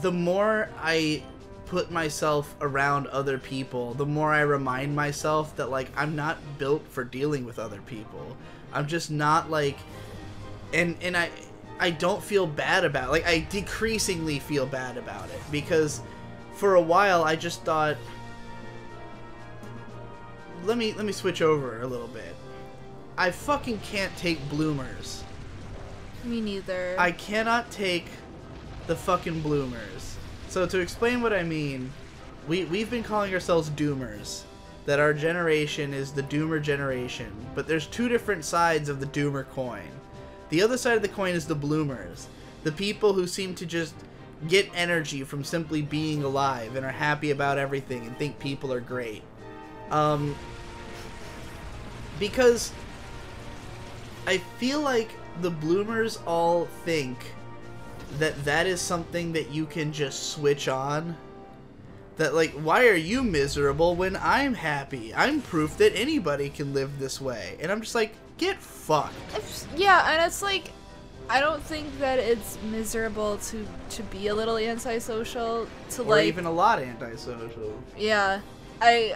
S1: the more I put myself around other people, the more I remind myself that like I'm not built for dealing with other people. I'm just not like and and I I don't feel bad about like I decreasingly feel bad about it because for a while I just thought let me let me switch over a little bit. I fucking can't take bloomers.
S2: Me neither.
S1: I cannot take the fucking bloomers. So to explain what I mean, we we've been calling ourselves doomers. That our generation is the doomer generation, but there's two different sides of the doomer coin. The other side of the coin is the bloomers, the people who seem to just get energy from simply being alive and are happy about everything and think people are great. Um, because I feel like the bloomers all think that that is something that you can just switch on. That like, why are you miserable when I'm happy? I'm proof that anybody can live this way. And I'm just like, get fucked.
S2: It's- yeah, and it's like I don't think that it's miserable to to be a little antisocial to
S1: Or
S2: like
S1: even a lot antisocial.
S2: yeah. I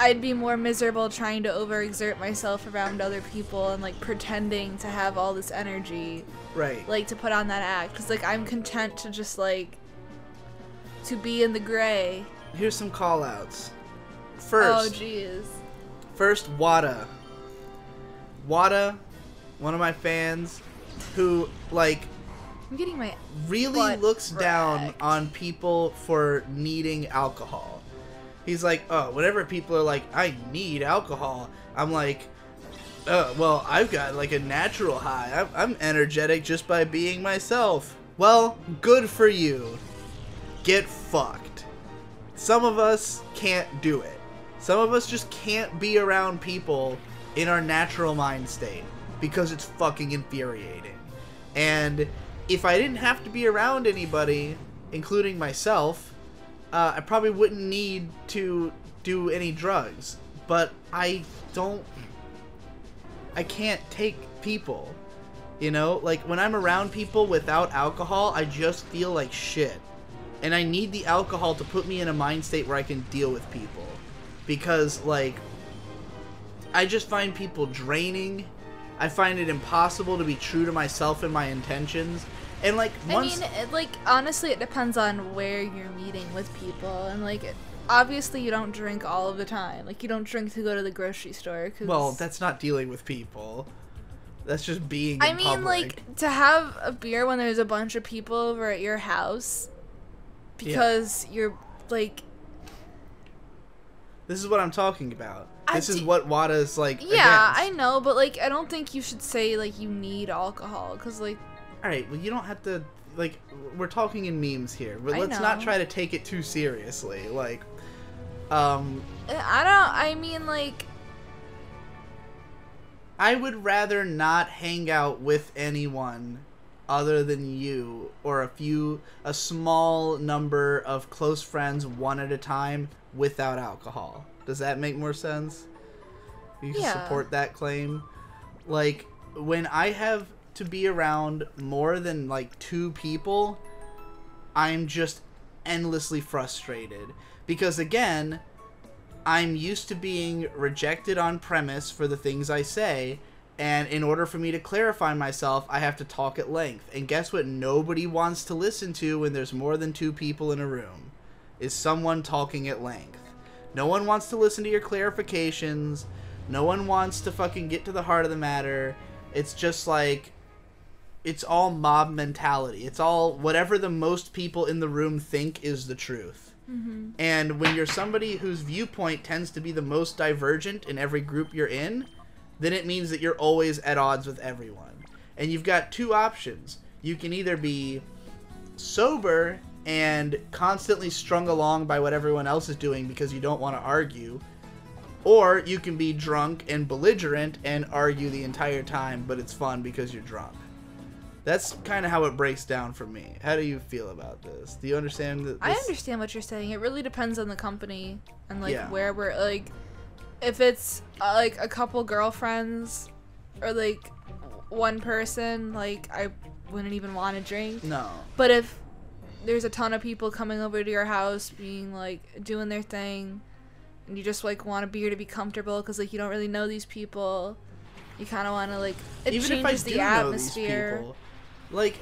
S2: I'd be more miserable trying to overexert myself around other people and like pretending to have all this energy
S1: Right.
S2: like to put on that act cuz like I'm content to just like to be in the gray.
S1: Here's some call outs.
S2: Oh jeez.
S1: First, Wada. Wada, one of my fans, who like
S2: I'm getting my
S1: really looks down on people for needing alcohol. He's like, oh, whenever people are like, I need alcohol, I'm like, uh, well, I've got like a natural high. I'm, I'm energetic just by being myself. Well, good for you. Get fucked. Some of us can't do it. Some of us just can't be around people in our natural mind state because it's fucking infuriating. And if I didn't have to be around anybody, including myself, uh, I probably wouldn't need to do any drugs. But I don't. I can't take people. You know? Like, when I'm around people without alcohol, I just feel like shit. And I need the alcohol to put me in a mind state where I can deal with people. Because, like, I just find people draining. I find it impossible to be true to myself and my intentions. And, like, once.
S2: I mean, like honestly, it depends on where you're meeting with people, and like obviously you don't drink all of the time. Like you don't drink to go to the grocery store. Cause,
S1: well, that's not dealing with people. That's just being. In
S2: I mean,
S1: public.
S2: like to have a beer when there's a bunch of people over at your house, because you're like,
S1: This is what I'm talking about.
S2: I
S1: This is what Wada's like.
S2: yeah, I know, but like I don't think you should say like you need alcohol, cause like
S1: All right, well, you don't have to. Like, we're talking in memes here, but
S2: I
S1: let's not try to take it too seriously. Like, um,
S2: I don't. I mean, like
S1: I would rather not hang out with anyone other than you or a few a small number of close friends one at a time without alcohol. Does that make more sense? You can
S2: Yeah.
S1: support that claim. Like when I have to be around more than like two people, I'm just endlessly frustrated because again, I'm used to being rejected on premise for the things I say, and in order for me to clarify myself, I have to talk at length. And guess what? Nobody wants to listen to when there's more than two people in a room. Is someone talking at length. No one wants to listen to your clarifications. No one wants to fucking get to the heart of the matter. It's just like it's all mob mentality. It's all whatever the most people in the room think is the truth. Mm-hmm. And when you're somebody whose viewpoint tends to be the most divergent in every group you're in, then it means that you're always at odds with everyone. And you've got two options. You can either be sober and constantly strung along by what everyone else is doing because you don't want to argue, or you can be drunk and belligerent and argue the entire time, but it's fun because you're drunk. That's kind of how it breaks down for me. How do you feel about this? Do you understand that?
S2: I understand what you're saying. It really depends on the company and like
S1: Yeah.
S2: where we're like if it's uh, like a couple girlfriends or like one person, like I wouldn't even want to drink.
S1: No.
S2: But if there's a ton of people coming over to your house being like doing their thing and you just like want a beer to be comfortable cuz like you don't really know these people, you kind of want to like it
S1: Even if I
S2: changes
S1: do
S2: the
S1: know these
S2: atmosphere.
S1: people, like,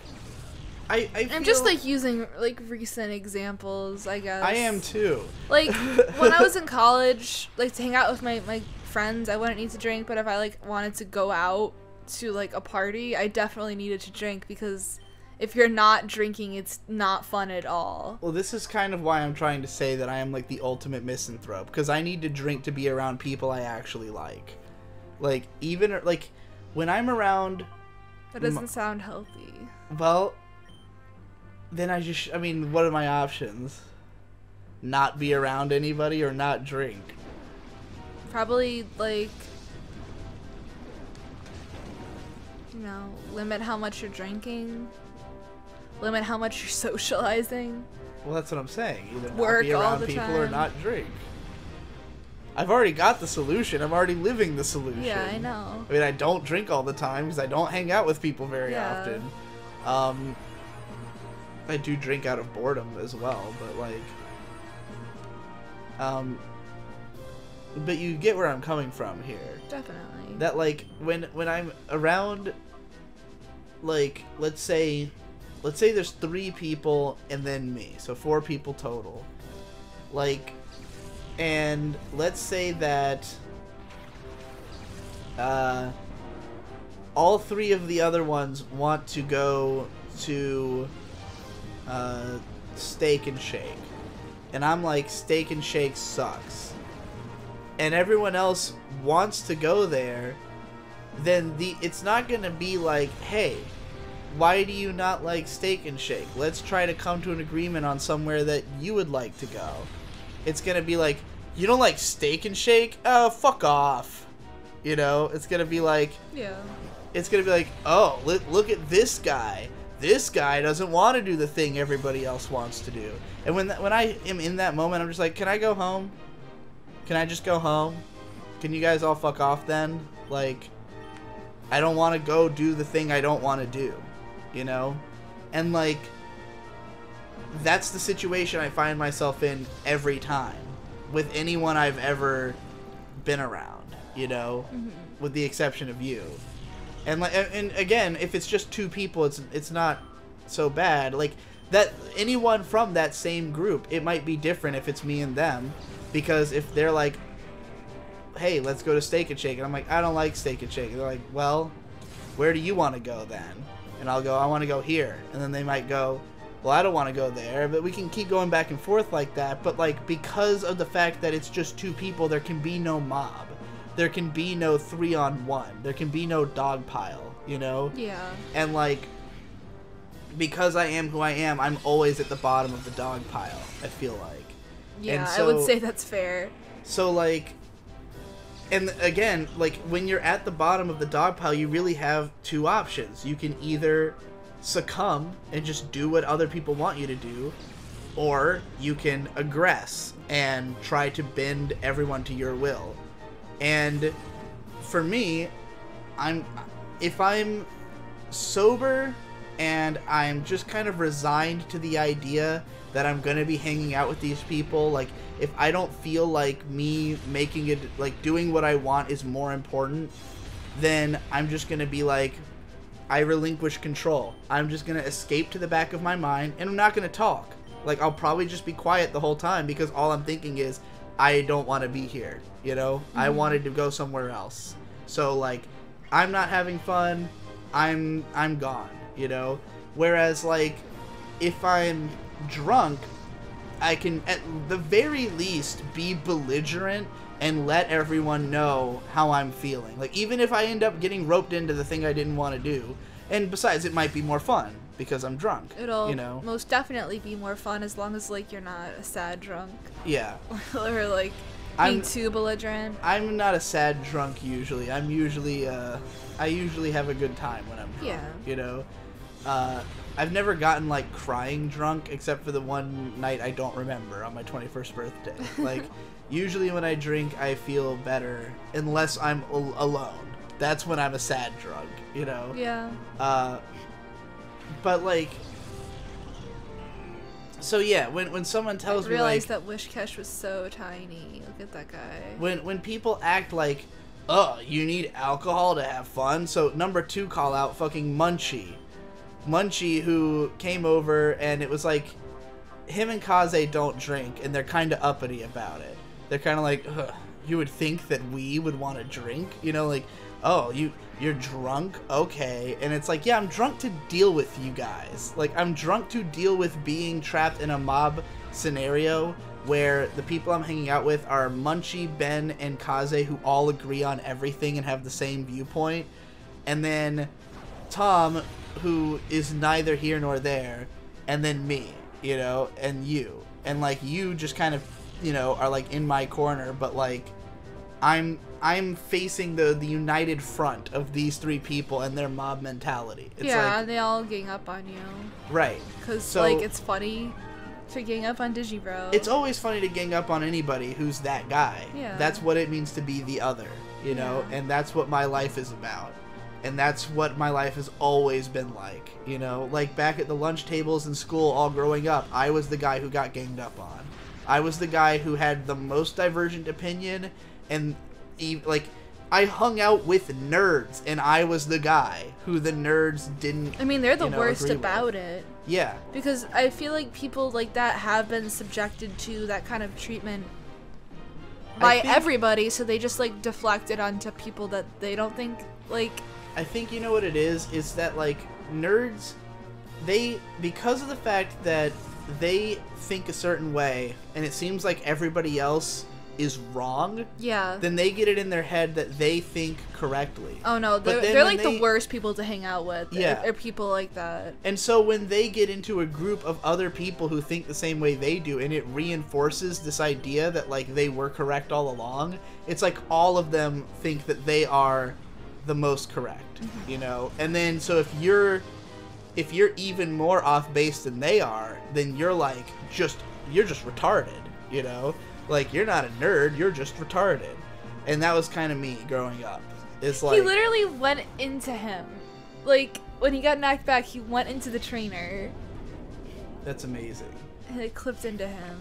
S1: I I
S2: I'm just like using like recent examples, I guess.
S1: I am too.
S2: Like when I was in college, like to hang out with my my friends, I wouldn't need to drink, but if I like wanted to go out to like a party, I definitely needed to drink because if you're not drinking, it's not fun at all.
S1: Well, this is kind of why I'm trying to say that I am like the ultimate misanthrope because I need to drink to be around people I actually like. Like even like when I'm around,
S2: That doesn't sound healthy.
S1: well, then I just I mean, what are my options? Not be around anybody or not drink.
S2: Probably like you know, limit how much you're drinking. Limit how much you're socializing.
S1: Well, that's what I'm saying. Either not
S2: Work
S1: be
S2: all
S1: around
S2: the
S1: people or not drink. I've already got the solution. I'm already living the solution.
S2: Yeah, I know.
S1: I mean, I don't drink all the time because I don't hang out with people very
S2: Yeah.
S1: often. Um, I do drink out of boredom as well, but like, um, but you get where I'm coming from here.
S2: Definitely.
S1: That like when when I'm around, like let's say, let's say there's three people and then me, so four people total. Like, and let's say that uh, all three of the other ones want to go to uh, Steak and Shake, and I'm like, Steak and Shake sucks, and everyone else wants to go there, then the it's not gonna be like, hey, why do you not like Steak and Shake? Let's try to come to an agreement on somewhere that you would like to go. It's gonna be like, you don't like Steak and Shake? Oh, fuck off. You know, it's gonna be like,
S2: yeah.
S1: it's gonna be like, oh, look, look at this guy. This guy doesn't want to do the thing everybody else wants to do. And when when I am in that moment, I'm just like, can I go home? Can I just go home? Can you guys all fuck off then? Like, I don't want to go do the thing I don't want to do, you know? And like, that's the situation I find myself in every time with anyone I've ever been around, you know, mm-hmm. with the exception of you. And like, and- and again, if it's just two people, it's it's not so bad. Like that, anyone from that same group, it might be different if it's me and them, because if they're like, "Hey, let's go to Steak and Shake," and I'm like, "I don't like Steak and Shake," and they're like, "Well, where do you want to go then?" And I'll go, "I want to go here," and then they might go, well, I don't want to go there, but we can keep going back and forth like that. But like because of the fact that it's just two people, there can be no mob. There can be no three on one. There can be no dog pile, you know?
S2: Yeah.
S1: And like because I am who I am, I'm always at the bottom of the dog pile, I feel like.
S2: Yeah, I
S1: so-
S2: would say that's fair.
S1: So like and again, like when you're at the bottom of the dog pile, you really have two options. You can either succumb and just do what other people want you to do, or you can aggress and try to bend everyone to your will. And for me, I'm if I'm sober and I'm just kind of resigned to the idea that I'm gonna be hanging out with these people, like if I don't feel like me making it like doing what I want is more important, then I'm just gonna be like I relinquish control. I'm just gonna escape to the back of my mind and I'm not gonna talk. Like I'll probably just be quiet the whole time because all I'm thinking is I don't want to be here. You know, I mm-hmm. wanted to go somewhere else. So like, I'm not having fun. I'm I'm gone. You know. Whereas like, if I'm drunk, I can at the very least be belligerent and let everyone know how I'm feeling. Like even if I end up getting roped into the thing I didn't want to do, and besides, it might be more fun because I'm drunk.
S2: It'll
S1: you know.
S2: most definitely be more fun as long as like you're not a sad drunk
S1: Yeah.
S2: or like
S1: I'm-
S2: being too belligerent.
S1: I'm not a sad drunk usually. I'm usually uh I usually have a good time when I'm drunk.
S2: Yeah.
S1: You know? Uh I've never gotten like crying drunk except for the one night I don't remember on my 21st birthday. Like usually when I drink I feel better unless I'm al- alone. That's when I'm a sad drunk, you know?
S2: Yeah.
S1: Uh, but like, so yeah, when when someone
S2: I
S1: tells me
S2: realized
S1: like
S2: that Wishkesh was so tiny. Look at that guy.
S1: when when people act like, oh, you need alcohol to have fun. So number two call out fucking Munchie, Munchie who came over and it was like, him and Kaze don't drink and they're kind of uppity about it. They're kind of like, you would think that we would want to drink, you know, like, oh, you you're drunk, okay, and it's like, yeah, I'm drunk to deal with you guys. Like, I'm drunk to deal with being trapped in a mob scenario where the people I'm hanging out with are Munchie, Ben, and Kaze, who all agree on everything and have the same viewpoint, and then Tom, who is neither here nor there, and then me, you know, and you, and like you just kind of, you know, are like in my corner, but like I'm I'm facing the the united front of these three people and their mob mentality. It's
S2: yeah,
S1: like
S2: they all gang up on you
S1: right.
S2: because
S1: So-
S2: like it's funny to gang up on Digibro.
S1: It's always funny to gang up on anybody who's that guy.
S2: Yeah.
S1: That's what it means to be the other, you know,
S2: Yeah.
S1: and that's what my life is about. And that's what my life has always been like, you know, like back at the lunch tables in school all growing up, I was the guy who got ganged up on. I was the guy who had the most divergent opinion and e- like I hung out with nerds and I was the guy who the nerds didn't
S2: I mean, they're the
S1: you know,
S2: worst
S1: agree with.
S2: about it
S1: Yeah.
S2: because I feel like people like that have been subjected to that kind of treatment by everybody, so they just like deflect it onto people that they don't think like.
S1: I think you know what it is is that like nerds they because of the fact that they think a certain way and it seems like everybody else is wrong,
S2: Yeah.
S1: then they get it in their head that they think correctly.
S2: Oh no, they're, they're like
S1: they-
S2: the worst people to hang out with.
S1: Yeah.
S2: Are, people like that.
S1: And so when they get into a group of other people who think the same way they do and it reinforces this idea that like they were correct all along, it's like all of them think that they are the most correct, mm-hmm. you know? And then so if you're if you're even more off base than they are, then you're like just you're just retarded, you know? Like you're not a nerd, you're just retarded. And that was kind of me growing up. It's like
S2: he literally went into him, like when he got knocked back, he went into the trainer
S1: that's amazing.
S2: and it clipped into him.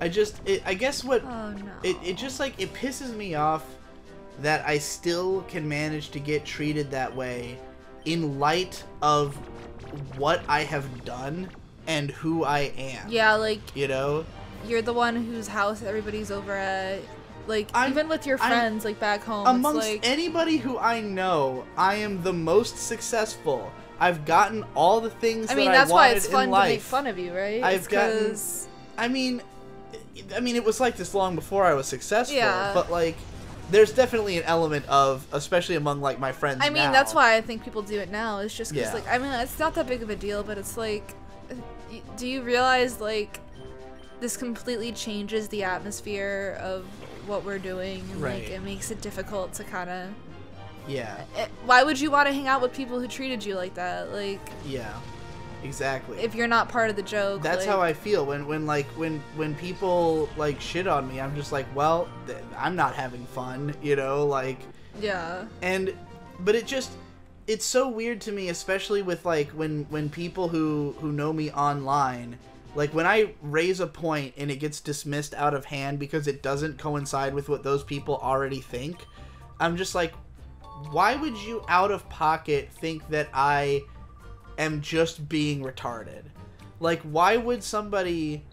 S1: I just it, I guess what
S2: Oh no.
S1: it, it just like it pisses me off that I still can manage to get treated that way in light of what I have done and who I am.
S2: yeah, like
S1: You know?
S2: you're the one whose house everybody's over at. Like
S1: I'm-
S2: even with your
S1: I'm-
S2: friends, like back home,
S1: Amongst
S2: like
S1: anybody who I know, I am the most successful. I've gotten all the things
S2: I mean
S1: that
S2: that's
S1: I
S2: mean,
S1: that's
S2: why
S1: it's
S2: fun to make fun of you, right?
S1: I've
S2: It's
S1: gotten- I mean, I mean, it was like this long before I was successful.
S2: Yeah.
S1: But like, there's definitely an element of, especially among like my friends.
S2: I mean,
S1: now.
S2: that's why I think people do it now. It's just because,
S1: Yeah.
S2: like, I mean, it's not that big of a deal, but it's like, do you realize, like, this completely changes the atmosphere of what we're doing? And,
S1: Right.
S2: like, it makes it difficult to kind of.
S1: Yeah.
S2: Eh, why would you want to hang out with people who treated you like that? Like,
S1: Yeah. Exactly.
S2: if you're not part of the joke.
S1: that's
S2: like,
S1: how I feel when when like when when people like shit on me. I'm just like, well, th- I'm not having fun, you know, like
S2: Yeah.
S1: and but it just it's so weird to me especially with like when when people who who know me online like when i raise a point and it gets dismissed out of hand because it doesn't coincide with what those people already think i'm just like why would you out of pocket think that i am just being retarded like why would somebody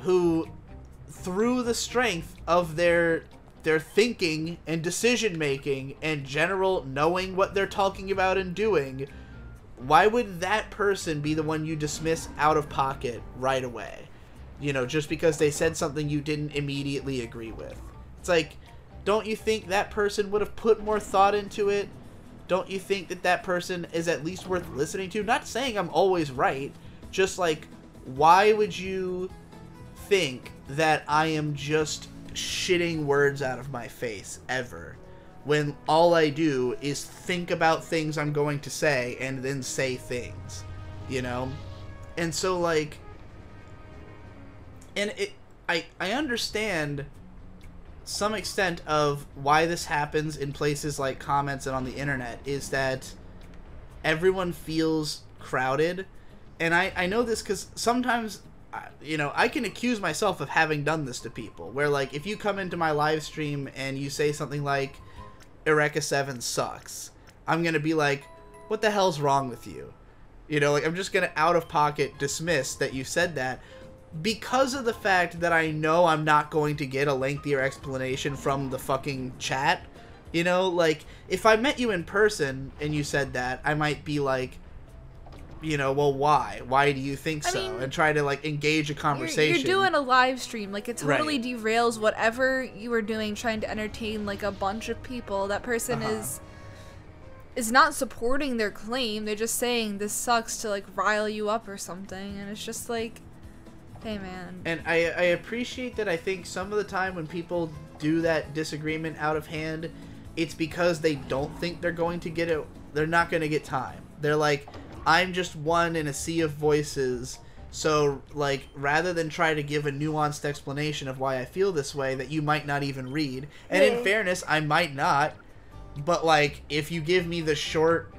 S1: who through the strength of their their thinking and decision making and general knowing what they're talking about and doing why would that person be the one you dismiss out of pocket right away You know, just because they said something you didn't immediately agree with. It's like, don't you think that person would have put more thought into it? Don't you think that that person is at least worth listening to? Not saying I'm always right, just like, why would you think that I am just shitting words out of my face ever? When all I do is think about things I'm going to say and then say things, you know? And so, like, and it, I, I understand some extent of why this happens in places like comments and on the internet is that everyone feels crowded. And i, I know this because sometimes you know i can accuse myself of having done this to people where like if you come into my live stream and you say something like eureka 7 sucks i'm gonna be like what the hell's wrong with you? You know like i'm just gonna out of pocket dismiss that you said that because of the fact that I know I'm not going to get a lengthier explanation from the fucking chat, you know, like if I met you in person and you said that, I might be like, you know, well, why? Why do you think
S2: I
S1: so?
S2: mean,
S1: and try to like engage a
S2: You're,
S1: conversation.
S2: you're doing a live stream. Like, it totally
S1: Right.
S2: derails whatever you were doing trying to entertain, like, a bunch of people. That person
S1: Uh-huh.
S2: is is not supporting their claim. They're just saying this sucks to, like, rile you up or something. And it's just like, hey, man.
S1: And I, I appreciate that I think some of the time when people do that disagreement out of hand, it's because they don't think they're going to get it. They're not going to get time. They're like, I'm just one in a sea of voices. So, like, rather than try to give a nuanced explanation of why I feel this way that you might not even read, and in fairness, I might not, but, like, if you give me the short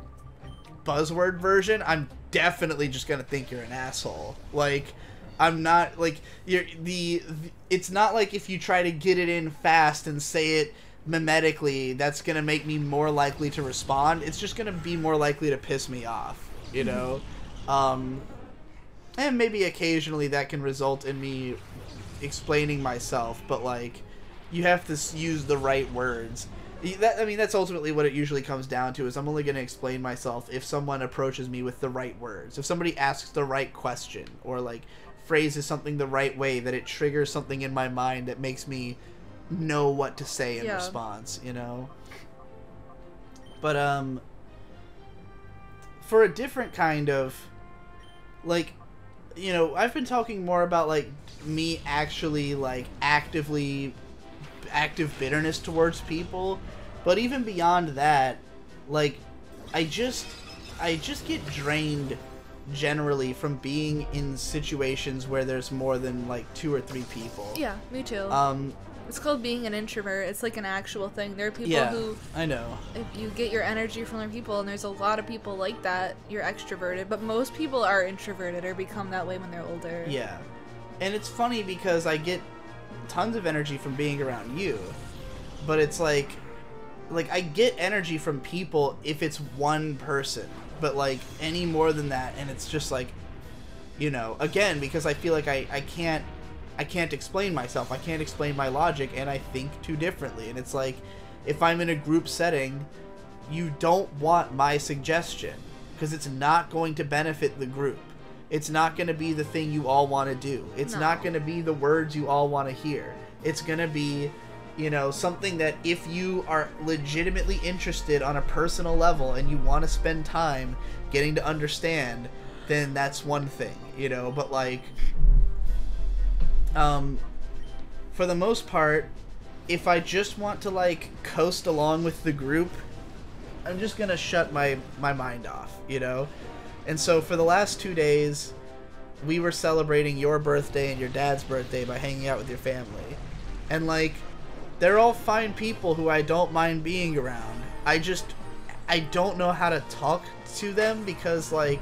S1: buzzword version, I'm definitely just gonna think you're an asshole. Like, I'm not like you're the, the. It's not like if you try to get it in fast and say it mimetically, that's gonna make me more likely to respond. It's just gonna be more likely to piss me off. You know, um, and maybe occasionally that can result in me explaining myself, but like, you have to use the right words. That, I mean, that's ultimately what it usually comes down to. Is I'm only going to explain myself if someone approaches me with the right words. If somebody asks the right question or like phrases something the right way, that it triggers something in my mind that makes me know what to say in
S2: Yeah.
S1: response. You know. But um, for a different kind of, like, you know, I've been talking more about like me actually like actively active bitterness towards people, but even beyond that, like I just I just get drained generally from being in situations where there's more than like two or three people.
S2: Yeah, me too.
S1: Um
S2: it's called being an introvert. It's like an actual thing. There are people
S1: yeah,
S2: who
S1: I know.
S2: if you get your energy from other people and there's a lot of people like that you're extroverted but most people are introverted or become that way when they're older
S1: Yeah. And it's funny because I get tons of energy from being around you. But it's like like I get energy from people if it's one person. But like any more than that and it's just like you know, again because I feel like I I can't I can't explain myself. I can't explain my logic and I think too differently. And it's like if I'm in a group setting, you don't want my suggestion because it's not going to benefit the group. It's not going to be the thing you all want to do. It's
S2: No.
S1: not going to be the words you all want to hear. It's going to be, you know, something that if you are legitimately interested on a personal level and you want to spend time getting to understand, then that's one thing, you know, but like um for the most part, if I just want to like coast along with the group, I'm just gonna shut my my mind off, you know. And so for the last two days, we were celebrating your birthday and your dad's birthday by hanging out with your family, and like, they're all fine people who I don't mind being around. I just, I don't know how to talk to them because like,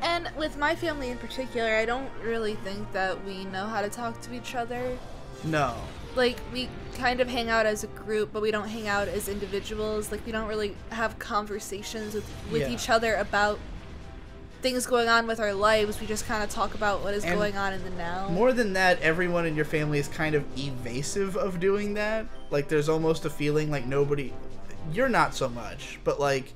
S2: and with my family in particular i don't really think that we know how to talk to each other
S1: no,
S2: like we kind of hang out as a group but we don't hang out as individuals like we don't really have conversations with, with
S1: Yeah.
S2: each other about things going on with our lives we just kind of talk about what is
S1: And
S2: going on in the now
S1: More than that, everyone in your family is kind of evasive of doing that. Like, there's almost a feeling like nobody. You're not so much, but like,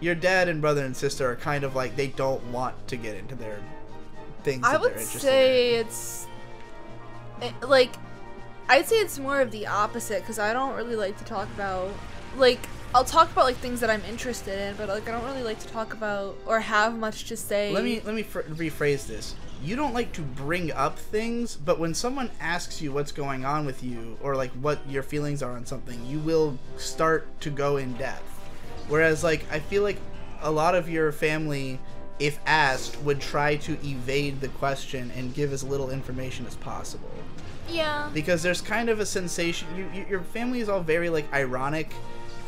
S1: your dad and brother and sister are kind of like they don't want to get into their things.
S2: I
S1: that
S2: would
S1: they're interested
S2: say it's it, like I'd say it's more of the opposite because I don't really like to talk about like I'll talk about like things that I'm interested in, but like I don't really like to talk about or have much to say.
S1: Let me let me fr- rephrase this. You don't like to bring up things, but when someone asks you what's going on with you or like what your feelings are on something, you will start to go in depth. Whereas like I feel like a lot of your family if asked would try to evade the question and give as little information as possible.
S2: Yeah.
S1: because there's kind of a sensation you, you, your family is all very like ironic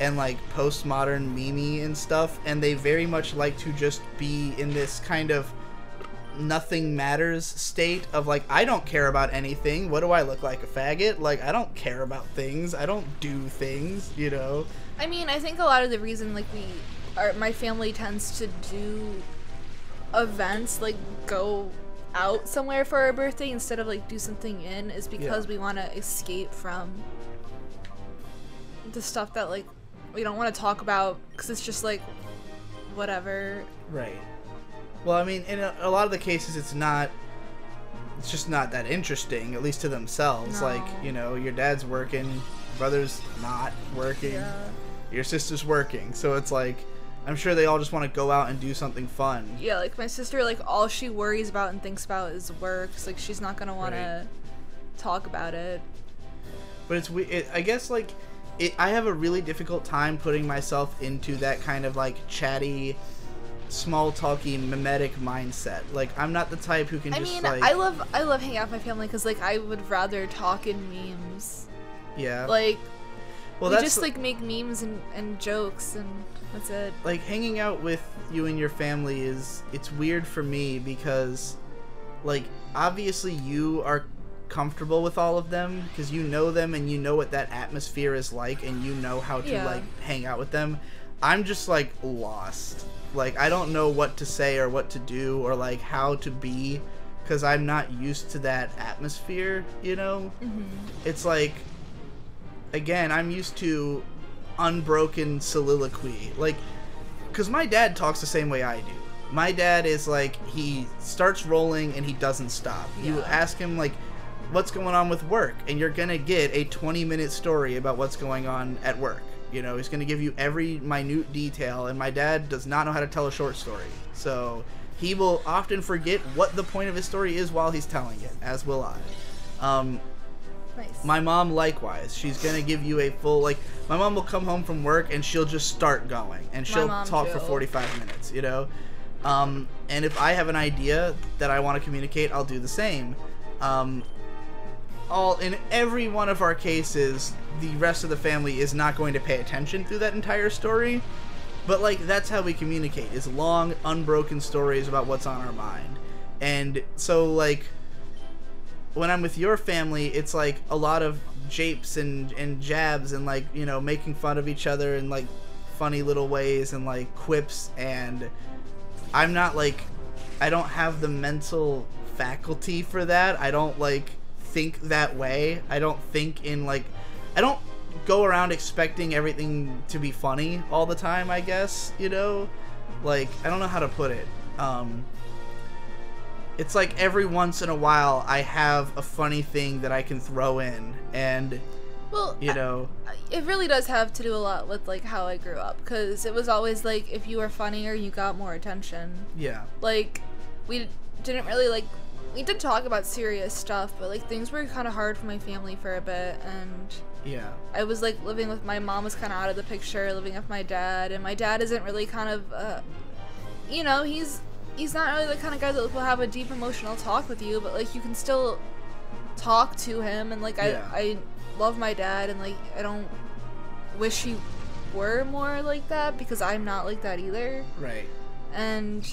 S1: and like postmodern memey and stuff and they very much like to just be in this kind of nothing matters state of like I don't care about anything. What do I look like a faggot? Like I don't care about things. I don't do things, you know.
S2: I mean, I think a lot of the reason like we our my family tends to do events like go out somewhere for our birthday instead of like do something in is because
S1: Yeah.
S2: we want to escape from the stuff that like we don't want to talk about because it's just like whatever.
S1: Right. Well, I mean, in a, a lot of the cases, it's not. It's just not that interesting, at least to themselves.
S2: No.
S1: Like, you know, your dad's working, your brother's not working,
S2: Yeah.
S1: your sister's working. So it's like, I'm sure they all just want to go out and do something fun.
S2: Yeah, like my sister, like all she worries about and thinks about is work. So, like she's not gonna want to talk about it.
S1: But it's we. It, I guess like, it, I have a really difficult time putting myself into that kind of like chatty, small talky, mimetic mindset. Like, I'm not the type who can
S2: I
S1: just
S2: mean,
S1: like,
S2: I love I love hanging out with my family because like I would rather talk in memes.
S1: yeah.
S2: Like
S1: well,
S2: we
S1: that's
S2: just like make memes and, and jokes and that's it.
S1: like hanging out with you and your family is it's weird for me because like obviously you are comfortable with all of them because you know them and you know what that atmosphere is like and you know how to
S2: Yeah.
S1: like hang out with them. I'm just like lost. Like i don't know what to say or what to do or like how to be because i'm not used to that atmosphere you know? Mm-hmm. It's like again i'm used to unbroken soliloquy. Like because my dad talks the same way i do. My dad is like he starts rolling and he doesn't stop. You ask him like what's going on with work and you're gonna get a 20 minute story about what's going on at work you know he's gonna give you every minute detail and my dad does not know how to tell a short story so he will often forget what the point of his story is while he's telling it as will i um,
S2: Nice.
S1: my mom likewise. She's gonna give you a full like. My mom will come home from work and she'll just start going, and she'll talk for 45 minutes. You know, um, and if I have an idea that I want to communicate, I'll do the same. Um, all in every one of our cases, the rest of the family is not going to pay attention through that entire story. But like that's how we communicate is long, unbroken stories about what's on our mind. And so like when I'm with your family, it's like a lot of japes and and jabs and like you know making fun of each other in like funny little ways and like quips and I'm not like I don't have the mental faculty for that. I don't like think that way. I don't think in like I don't go around expecting everything to be funny all the time, I guess, you know? Like I don't know how to put it. Um it's like every once in a while I have a funny thing that I can throw in and
S2: well,
S1: you know
S2: it really does have to do a lot with like how I grew up because it was always like if you were funnier, you got more attention.
S1: yeah
S2: Like we didn't really like we did talk about serious stuff, but like things were kind of hard for my family for a bit and
S1: yeah.
S2: I was like living with my mom was kind of out of the picture, living with my dad, and my dad isn't really kind of, uh, you know, he's he's not really the kind of guy that will have a deep emotional talk with you, but like you can still talk to him, and like I
S1: Yeah.
S2: I love my dad, and like I don't wish he were more like that because I'm not like that either,
S1: right.
S2: And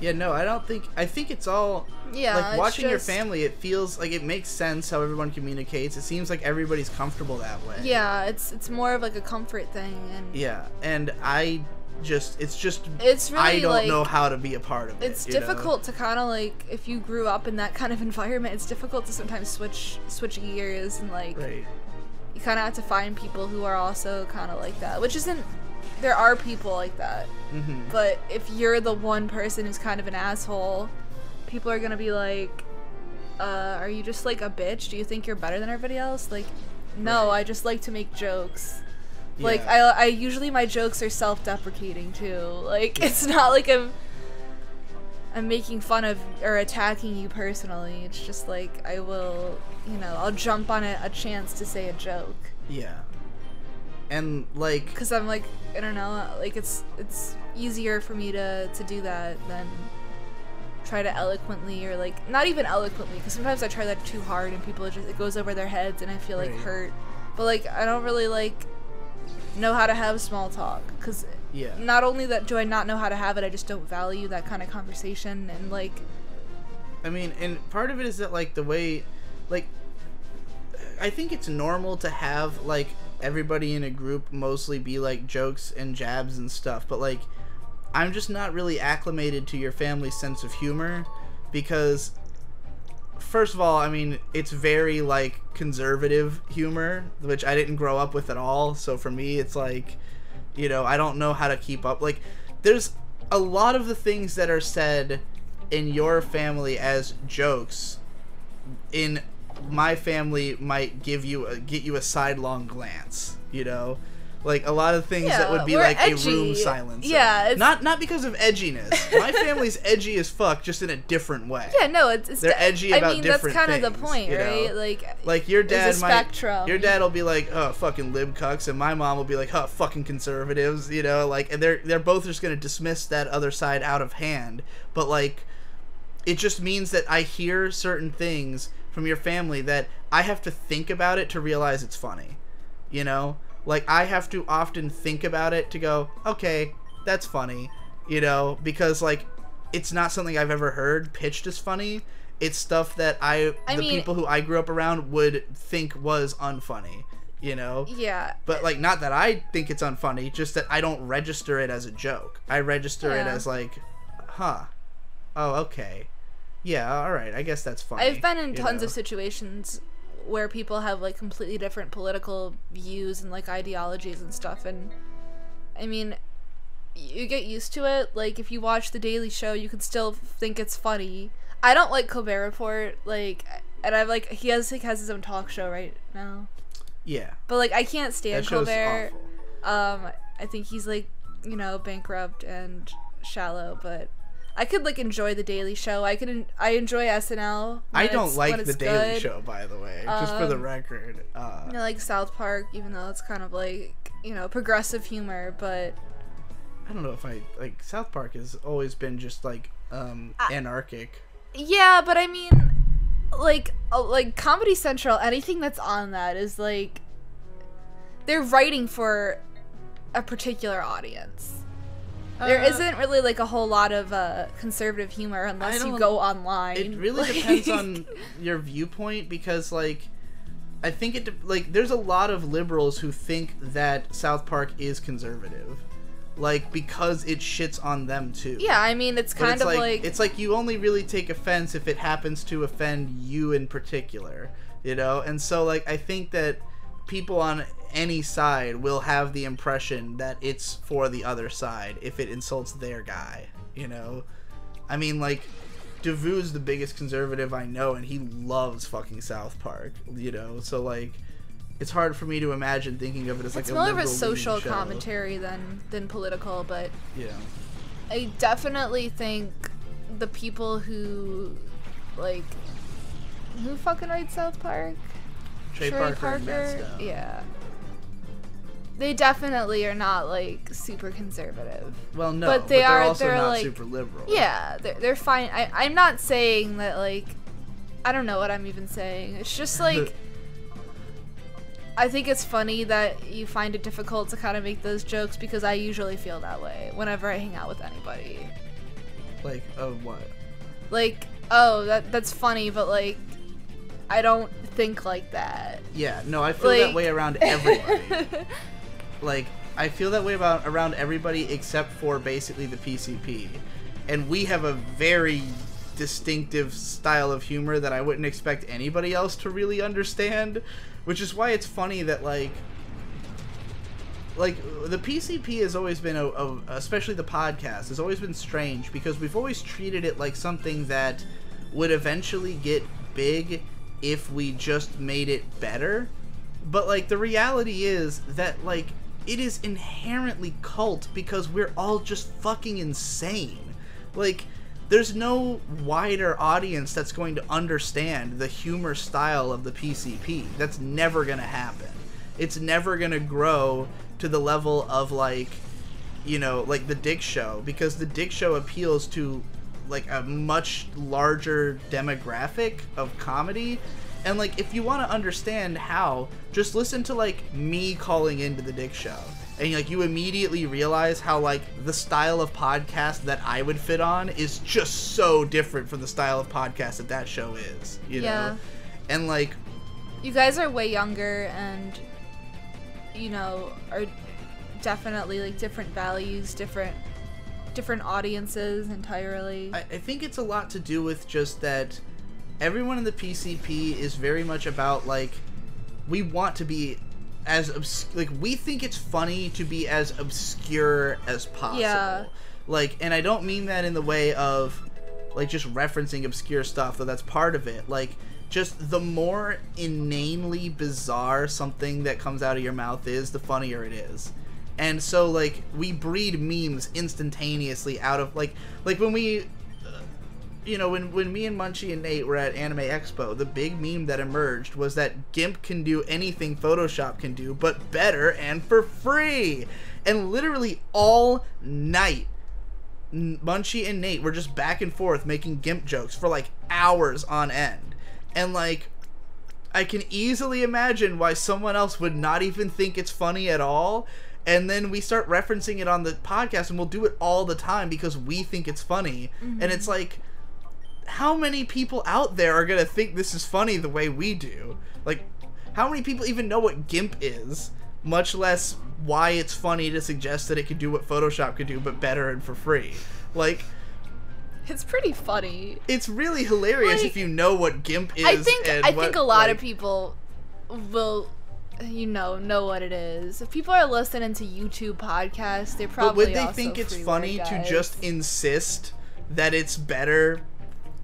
S1: yeah no I don't think I think it's all
S2: yeah,
S1: like
S2: it's
S1: watching your family it feels like it makes sense how everyone communicates. It seems like everybody's comfortable that way.
S2: Yeah, it's it's more of like a comfort thing, and
S1: yeah and i just it's just
S2: it's really
S1: i don't
S2: like,
S1: know how to be a part of it
S2: it's
S1: you know?
S2: difficult to kind of like if you grew up in that kind of environment it's difficult to sometimes switch switch gears and like
S1: right.
S2: you kind of have to find people who are also kind of like that which isn't there are people like that
S1: hmm
S2: but if you're the one person who's kind of an asshole people are gonna be like, uh, "Are you just like a bitch? Do you think you're better than everybody else?" Like, no,
S1: Right.
S2: I just like to make jokes. Like I, I usually my jokes are self-deprecating too. Like it's not like I'm I'm making fun of or attacking you personally. It's just like I will, you know, I'll jump on a, a chance to say a joke
S1: yeah. And like
S2: because I'm like I don't know, like it's it's easier for me to to do that than try to eloquently or like not even eloquently because sometimes I try that too hard and people just it goes over their heads and I feel like
S1: Right.
S2: hurt. But like I don't really like know how to have small talk because
S1: yeah.
S2: not only that do I not know how to have it, I just don't value that kind of conversation and like
S1: I mean, and part of it is that like the way, like, I think it's normal to have like everybody in a group mostly be like jokes and jabs and stuff, but like, I'm just not really acclimated to your family's sense of humor because, first of all, I mean, it's very like conservative humor, which I didn't grow up with at all. So for me, it's like, you know, I don't know how to keep up. Like, there's a lot of the things that are said in your family as jokes in my family might give you a, get you a sidelong glance you know like a lot of things that would be like a room silence.
S2: Yeah,
S1: not not because of edginess my family's edgy as fuck just in a different way
S2: yeah, no, it's, it's
S1: They're edgy
S2: I
S1: about
S2: mean,
S1: different
S2: that's kind of the point,
S1: you know?
S2: right? Like
S1: like your dad might
S2: spectrum.
S1: your dad will be like oh fucking lib cucks and my mom will be like oh fucking conservatives you know like and they're they're both just gonna dismiss that other side out of hand but like it just means that i hear certain things from your family that i have to think about it to realize it's funny you know? Like i have to often think about it to go okay that's funny you know? Because like it's not something i've ever heard pitched as funny. It's stuff that i,
S2: I
S1: the
S2: mean-
S1: people who i grew up around would think was unfunny you know?
S2: Yeah,
S1: but like not that i think it's unfunny just that i don't register it as a joke. I register it as like huh. Oh okay yeah all right i guess that's funny
S2: I've been in tons
S1: know?
S2: of situations where people have like completely different political views and like ideologies and stuff and I mean you get used to it like if you watch the daily show you can still think it's funny. I don't like Colbert Report like and I've like he has like has his own talk show right now.
S1: Yeah.
S2: But like I can't stand
S1: that show's
S2: Colbert.
S1: awful.
S2: Um I think he's like you know bankrupt and shallow but I could like enjoy the Daily Show. I could en- I enjoy SNL.
S1: i don't like the daily
S2: good.
S1: show by the way just for the
S2: Um,
S1: record uh
S2: I like South Park, even though it's kind of like you know progressive humor, but
S1: i don't know if i like south park has always been just like um
S2: I-
S1: anarchic
S2: yeah, but I mean, like uh, like Comedy Central, anything that's on that is like they're writing for a particular audience. There
S1: Uh,
S2: isn't really like a whole lot of uh, conservative humor unless you go online.
S1: it really
S2: Like-
S1: depends on your viewpoint because like i think it de- like there's a lot of liberals who think that south park is conservative like because it shits on them too.
S2: Yeah, I mean it's kind
S1: it's
S2: of
S1: like,
S2: like,
S1: it's like you only really take offense if it happens to offend you in particular you know? And so like i think that people on any side will have the impression that it's for the other side if it insults their guy you know i mean like Devue's the biggest conservative I know, and he loves fucking South Park. You know, so like, it's hard for me to imagine thinking of it as like
S2: it's more of a social commentary than than political, but
S1: Yeah,
S2: I definitely think the people who like who fucking writes South Park?
S1: Trey
S2: Trey
S1: Parker, Stone.
S2: Yeah. They definitely are not like super conservative.
S1: Well, no,
S2: But
S1: but,
S2: they
S1: they
S2: are-
S1: also
S2: they're,
S1: not
S2: like-
S1: super liberal.
S2: Yeah, they're, they're fine. I, I'm not saying that like I don't know what I'm even saying. It's just like I think it's funny that you find it difficult to kind of make those jokes because I usually feel that way whenever I hang out with anybody.
S1: Like, of what?
S2: Like, oh, that that's funny, but like I don't think like that.
S1: Yeah, no, I feel that way around everybody. like, I feel that way about around everybody except for basically the PCP, and we have a very distinctive style of humor that I wouldn't expect anybody else to really understand, which is why it's funny that like. Like the PCP has always been a, a, especially the podcast has always been strange because we've always treated it like something that would eventually get big if we just made it better. But like the reality is that like it is inherently cult because we're all just fucking insane. Like there's no wider audience that's going to understand the humor style of the PCP. That's never going to happen. It's never going to grow to the level of like you know, like the Dick Show because the Dick Show appeals to like a much larger demographic of comedy. And like if you want to understand how, just listen to like me calling into the Dick Show. And like you immediately realize how like the style of podcast that I would fit on is just so different from the style of podcast that that show is, you
S2: Yeah.
S1: know. And like
S2: You guys are way younger and you know, are definitely like different values, different different audiences entirely.
S1: I, I think it's a lot to do with just that everyone in the PCP is very much about like we want to be as obs- like we think it's funny to be as obscure as possible.
S2: Yeah.
S1: Like, and I don't mean that in the way of like just referencing obscure stuff, though that's part of it. Like, just the more inanely bizarre something that comes out of your mouth is, the funnier it is. And so, like, we breed memes instantaneously out of like, like when we you know, when when me and Munchie and Nate were at Anime Expo, the big meme that emerged was that GIMP can do anything Photoshop can do, but better and for free. And literally all night, Munchie and Nate were just back and forth making GIMP jokes for like hours on end. And like I can easily imagine why someone else would not even think it's funny at all. And then we start referencing it on the podcast and we'll do it all the time because we think it's funny. And it's mm-hmm. like how many people out there are gonna think this is funny the way we do? Like, how many people even know what GIMP is? Much less why it's funny to suggest that it could do what Photoshop could do, but better and for free. Like,
S2: it's pretty funny.
S1: it's really hilarious
S2: Like,
S1: if you know what GIMP is.
S2: I think I
S1: what,
S2: think a lot of people will you know know what it is. If people are listening to YouTube podcasts, they're
S1: But
S2: probably
S1: would they think it's funny to just insist that it's better?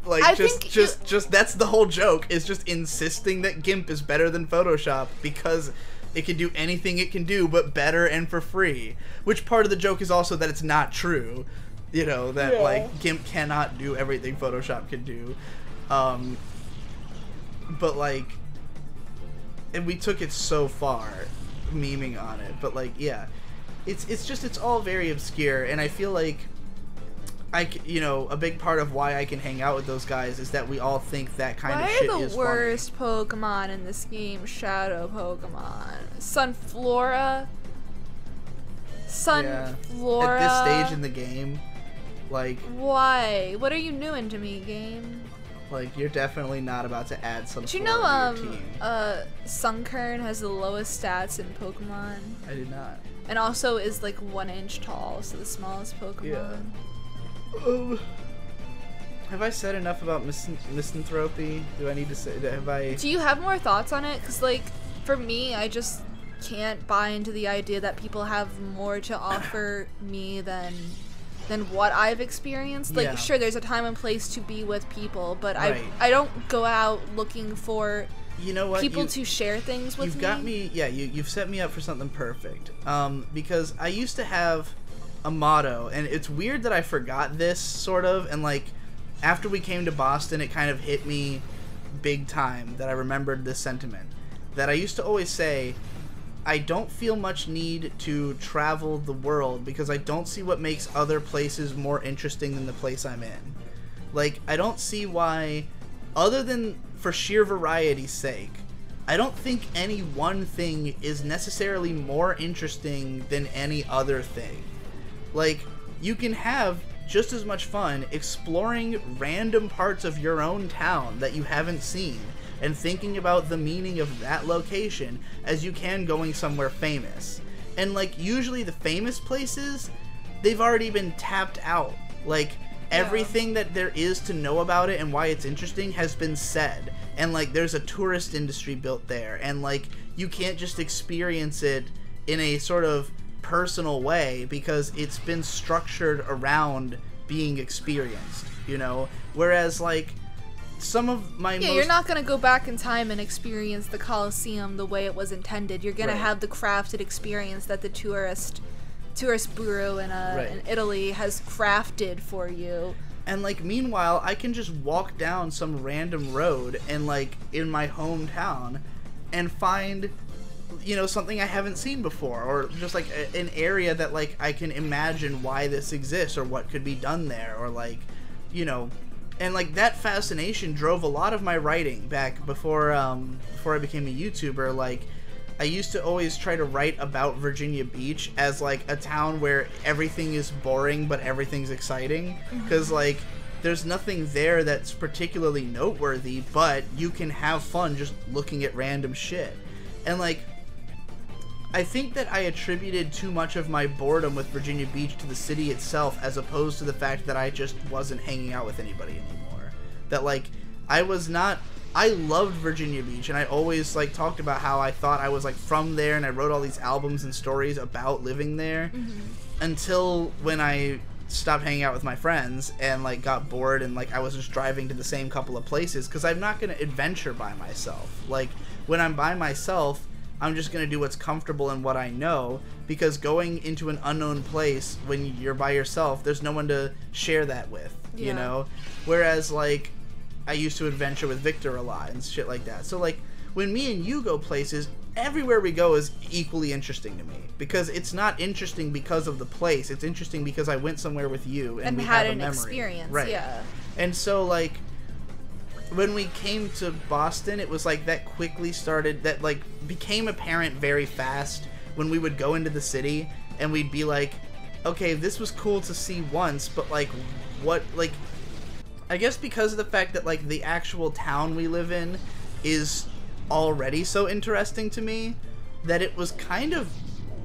S1: Like
S2: I
S1: just just just that's the whole joke is just insisting that GIMP is better than Photoshop because it can do anything it can do but better and for free. Which part of the joke is also that it's not true. You know, that
S2: Yeah.
S1: like GIMP cannot do everything Photoshop can do. Um but like and we took it so far memeing on it but like yeah it's it's just it's all very obscure and i feel like i you know a big part of why i can hang out with those guys is that we all think that kind
S2: Why
S1: of shit is
S2: are
S1: is
S2: the worst Pokemon in this game Shadow Pokemon? Sunflora?
S1: funny yeah.
S2: Sunflora?
S1: at this stage in the game like
S2: Why? What are you doing to me, game?
S1: like you're definitely not about to add some
S2: Do you know um uh Sunkern has the lowest stats in Pokemon?
S1: i did not
S2: And also is like one inch tall, so the smallest Pokemon.
S1: Um, have i said enough about mis- misanthropy do i need to say have i
S2: Do you have more thoughts on it? Cause like for me, I just can't buy into the idea that people have more to offer me than than what I've experienced. Like
S1: Yeah.
S2: sure there's a time and place to be with people, but
S1: Right.
S2: I I don't go out looking for
S1: you know what
S2: people
S1: You-
S2: to share things with
S1: you've
S2: me.
S1: got me yeah you, you've set me up for something perfect um, because i used to have a motto and it's weird that i forgot this sort of and like after we came to boston it kind of hit me big time that i remembered this sentiment that i used to always say i don't feel much need to travel the world because i don't see what makes other places more interesting than the place i'm in like i don't see why other than for sheer variety's sake I don't think any one thing is necessarily more interesting than any other thing. Like, you can have just as much fun exploring random parts of your own town that you haven't seen and thinking about the meaning of that location as you can going somewhere famous. And, like, usually the famous places, they've already been tapped out. Like, everything that there is to know about it and why it's interesting has been said and like there's a tourist industry built there and like you can't just experience it in a sort of personal way because it's been structured around being experienced you know whereas like some of my
S2: Yeah,
S1: most
S2: you're not gonna go back in time and experience the Colosseum the way it was intended. You're gonna
S1: Right.
S2: have the crafted experience that the tourist tourist bureau in, uh,
S1: Right.
S2: in Italy has crafted for you.
S1: And like meanwhile, I can just walk down some random road and like in my hometown and find you know something I haven't seen before or just like a, an area that like I can imagine why this exists or what could be done there or like you know and like that fascination drove a lot of my writing back before um before I became a YouTuber like I used to always try to write about Virginia Beach as like a town where everything is boring but everything's exciting. Because like there's nothing there that's particularly noteworthy but you can have fun just looking at random shit. And like I think that I attributed too much of my boredom with Virginia Beach to the city itself as opposed to the fact that I just wasn't hanging out with anybody anymore. That like I was not I loved Virginia Beach and I always like talked about how I thought I was like from there and I wrote all these albums and stories about living there mm-hmm. until when I stopped hanging out with my friends and like got bored and like I was just driving to the same couple of places cuz I'm not going to adventure by myself. Like when I'm by myself, I'm just going to do what's comfortable and what I know because going into an unknown place when you're by yourself, there's no one to share that with, you know? Whereas like I used to adventure with Victor a lot and shit like that. So like when me and you go places, everywhere we go is equally interesting to me because it's not interesting because of the place. It's interesting because I went somewhere with you and,
S2: And
S1: we
S2: had an
S1: memory.
S2: experience,
S1: Right.
S2: yeah.
S1: And so like when we came to Boston, it was like that quickly started that like became apparent very fast when we would go into the city and we'd be like, okay, this was cool to see once, but like what like I guess because of the fact that like the actual town we live in is already so interesting to me that it was kind of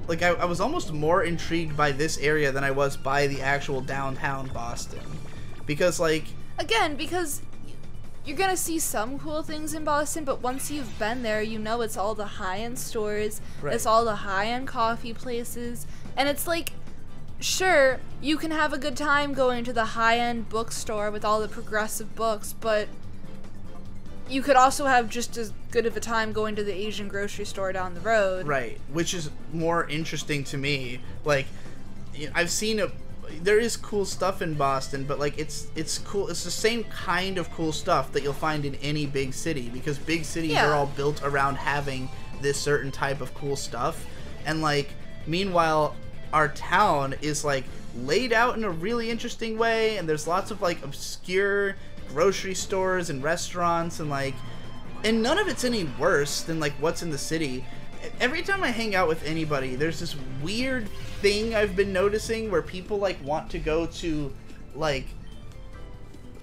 S1: like I, I was almost more intrigued by this area than I was by the actual downtown Boston. Because like
S2: Again, because you're gonna see some cool things in Boston, but once you've been there, you know it's all the high end stores,
S1: Right.
S2: it's all the high end coffee places, and it's like, sure, you can have a good time going to the high end bookstore with all the progressive books, but you could also have just as good of a time going to the Asian grocery store down the road.
S1: Right, which is more interesting to me. Like, I've seen a, there is cool stuff in Boston, but like it's it's cool. It's the same kind of cool stuff that you'll find in any big city because big cities
S2: Yeah.
S1: are all built around having this certain type of cool stuff, and like meanwhile, our town is like laid out in a really interesting way, and there's lots of like obscure grocery stores and restaurants and like and none of it's any worse than like what's in the city every time i hang out with anybody there's this weird thing i've been noticing where people like want to go to like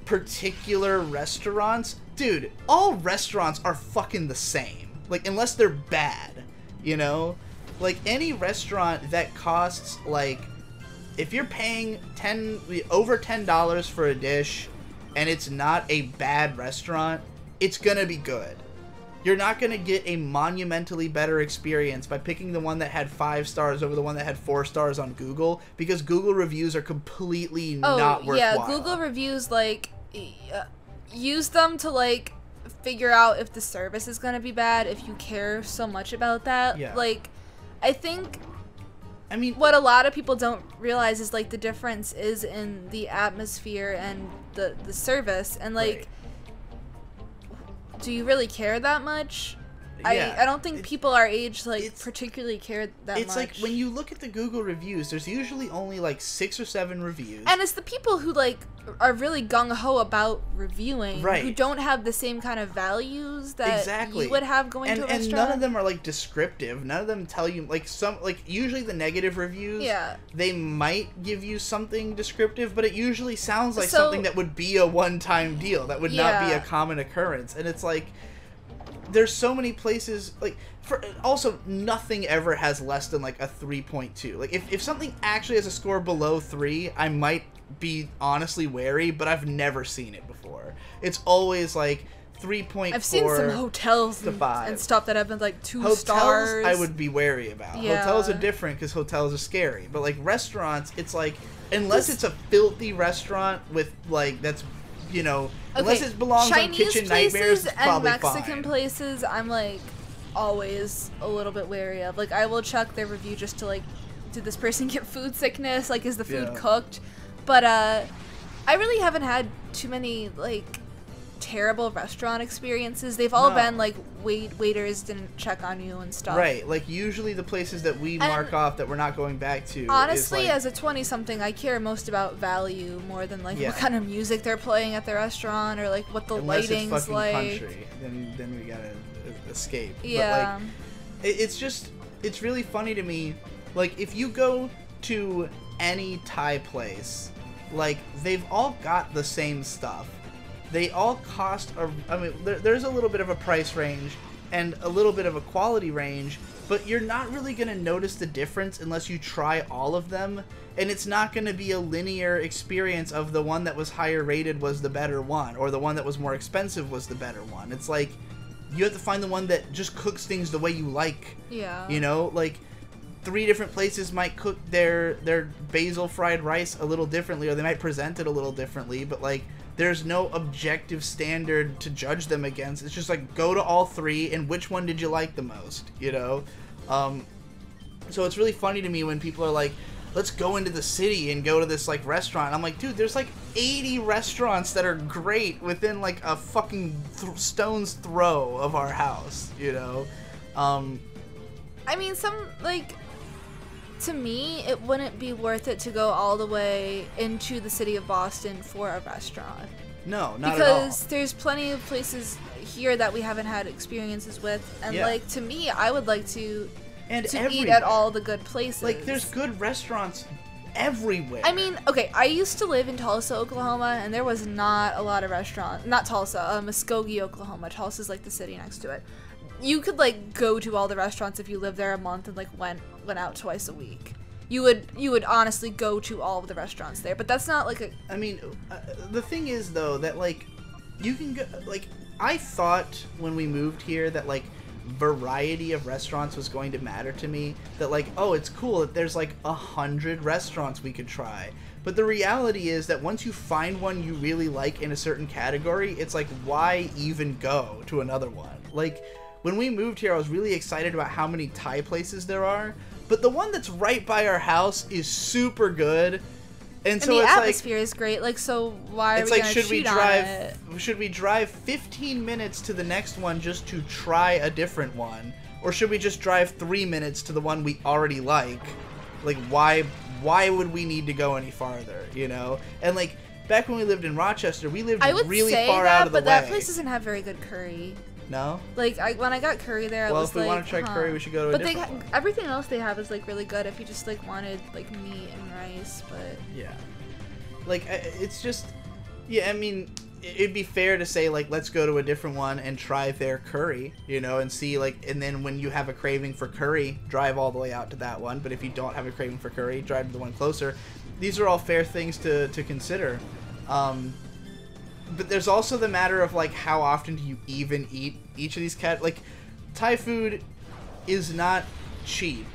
S1: particular restaurants. Dude all restaurants are fucking the same. Like unless they're bad you know? Like any restaurant that costs like if you're paying 10 over $10 for a dish and it's not a bad restaurant it's gonna be good you're not gonna get a monumentally better experience by picking the one that had five stars over the one that had four stars on google because google reviews are completely
S2: Oh
S1: not worthwhile
S2: yeah, Google reviews like uh, use them to like figure out if the service is gonna be bad if you care so much about that.
S1: Yeah.
S2: Like, I think
S1: i mean
S2: what a lot of people don't realize is like the difference is in the atmosphere and the the service and like.
S1: Right.
S2: Do you really care that much?
S1: Yeah,
S2: I, I don't think people our age like particularly care that
S1: it's
S2: much.
S1: like when you look at the google reviews there's usually only like six or seven reviews.
S2: And it's the people who like are really gung ho about reviewing, who don't have the same kind of values that
S1: exactly.
S2: you would have going
S1: and,
S2: to a
S1: and
S2: restaurant.
S1: none of them are like descriptive. None of them tell you like some like usually the negative reviews
S2: Yeah.
S1: they might give you something descriptive but it usually sounds like
S2: So-
S1: something that would be a one-time deal. That would not be a common occurrence. And it's like there's so many places like for also nothing ever has less than like a 3.2 like if, if something actually has a score below 3 i might be honestly wary but i've never seen it before it's always like 3.4
S2: I've seen some hotels
S1: to
S2: and,
S1: five.
S2: and stuff that have been like two
S1: hotels
S2: stars.
S1: i would be wary about
S2: Yeah.
S1: hotels are different because hotels are scary but like restaurants it's like unless it's a filthy restaurant with like that's you know, unless it belongs on
S2: Chinese
S1: Kitchen
S2: places
S1: Nightmares, it's
S2: and Mexican
S1: fine.
S2: places, I'm like always a little bit wary of. Like I will check their review just to like, did this person get food sickness? Like, is the food
S1: Yeah.
S2: cooked? But uh, I really haven't had too many like terrible restaurant experiences. They've all
S1: No.
S2: been like wait waiters didn't check on you and stuff.
S1: Right, like usually the places that we mark off that we're not going back to.
S2: Honestly,
S1: like,
S2: as a 20 something, I care most about value more than like
S1: Yeah.
S2: what kind of music they're playing at the restaurant or like what the
S1: unless it's
S2: lighting's
S1: fucking
S2: like.
S1: country, then then we gotta escape.
S2: Yeah.
S1: But like, it, it's just it's really funny to me. Like if you go to any Thai place, like they've all got the same stuff. They all cost a. I mean, there, there's a little bit of a price range and a little bit of a quality range, but you're not really gonna notice the difference unless you try all of them. And it's not going to be a linear experience of the one that was higher rated was the better one, or the one that was more expensive was the better one. It's like you have to find the one that just cooks things the way you like.
S2: yeah.
S1: You know, like three different places might cook their their basil fried rice a little differently, or they might present it a little differently. But like, there's no objective standard to judge them against. It's just like go to all three, and which one did you like the most? You know, um, so it's really funny to me when people are like. Let's go into the city and go to this like restaurant. I'm like, dude, there's like 80 restaurants that are great within like a fucking th- stone's throw of our house, you know. Um,
S2: I mean, some like to me, it wouldn't be worth it to go all the way into the city of Boston for a restaurant
S1: No, not
S2: because there's plenty of places here that we haven't had experiences with, and
S1: Yeah.
S2: like to me, I would like to.
S1: And
S2: to eat at all the good places.
S1: Like, there's good restaurants everywhere.
S2: I mean, okay, I used to live in Tulsa, Oklahoma, and there was not a lot of restaurants. Not Tulsa, uh, Muskogee, Oklahoma. Tulsa's like the city next to it. You could like go to all the restaurants if you lived there a month and like went went out twice a week. You would you would honestly go to all of the restaurants there, but that's not like a
S1: I mean, uh, the thing is though that like you can go like I thought when we moved here that like variety of restaurants was going to matter to me that like oh it's cool that there's like a hundred restaurants we could try but the reality is that once you find one you really like in a certain category it's like why even go to another one like when we moved here i was really excited about how many thai places there are but the one that's right by our house is super good. And,
S2: and
S1: so
S2: the
S1: it's like
S2: atmosphere is great. Like so why are
S1: it's
S2: we
S1: like
S2: gonna
S1: should we drive should we drive 15 minutes to the next one just to try a different one? Or should we just drive 3 minutes to the one we already like? Like why why would we need to go any farther you know? And like back when we lived in Rochester we lived
S2: I would
S1: really
S2: say
S1: far
S2: that,
S1: out of the
S2: but
S1: way.
S2: that place doesn't have very good curry.
S1: No
S2: Like I, when I got curry there, I
S1: well
S2: was
S1: if we
S2: like,
S1: want to try
S2: huh.
S1: curry we should go to a
S2: But they
S1: one
S2: everything else they have is like really good if you just like wanted like meat and rice. But
S1: Yeah. Like it's just yeah, I mean it'd be fair to say like let's go to a different one and try their curry, you know, and see like and then when you have a craving for curry, drive all the way out to that one, but if you don't have a craving for curry, drive to the one closer. These are all fair things to to consider. Um but there's also the matter of like how often do you even eat each of these cat like Thai food is not cheap.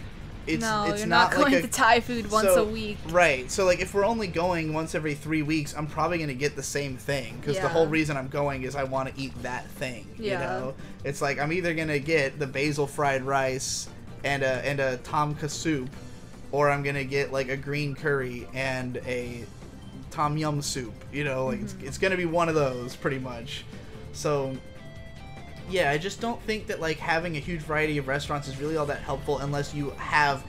S1: It's
S2: no,
S1: it's
S2: you're
S1: not,
S2: not, going
S1: like a,
S2: to Thai food once
S1: so-
S2: a week.
S1: Right. So like if we're only going once every 3 weeks, I'm probably going to get the same thing cuz the whole reason I'm going is I want to eat that thing, Yeah. you
S2: Yeah.
S1: know. It's like I'm either going to get the basil fried rice and a and a tom soup or I'm going to get like a green curry and a tom yum soup, you know, like it's, it's going to be one of those pretty much. So yeah, I just don't think that like having a huge variety of restaurants is really all that helpful unless you have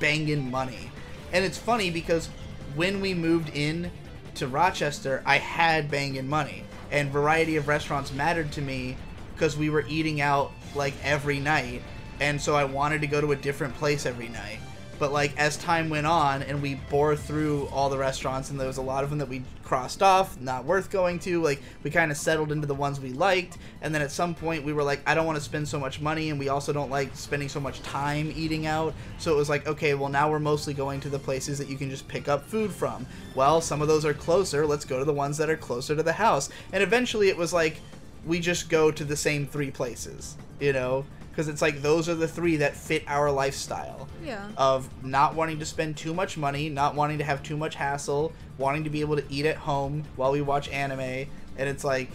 S1: banging money. And it's funny because when we moved in to Rochester, I had banging money, and variety of restaurants mattered to me because we were eating out like every night, and so I wanted to go to a different place every night. But like as time went on and we bore through all the restaurants and there was a lot of them that we crossed off, not worth going to, like we kind of settled into the ones we liked and then at some point we were like I don't want to spend so much money and we also don't like spending so much time eating out. So it was like okay, well now we're mostly going to the places that you can just pick up food from. Well, some of those are closer. Let's go to the ones that are closer to the house. And eventually it was like we just go to the same three places, you know? Because it's like those are the three that fit our lifestyle.
S2: Yeah.
S1: of not wanting to spend too much money, not wanting to have too much hassle, wanting to be able to eat at home while we watch anime, and it's like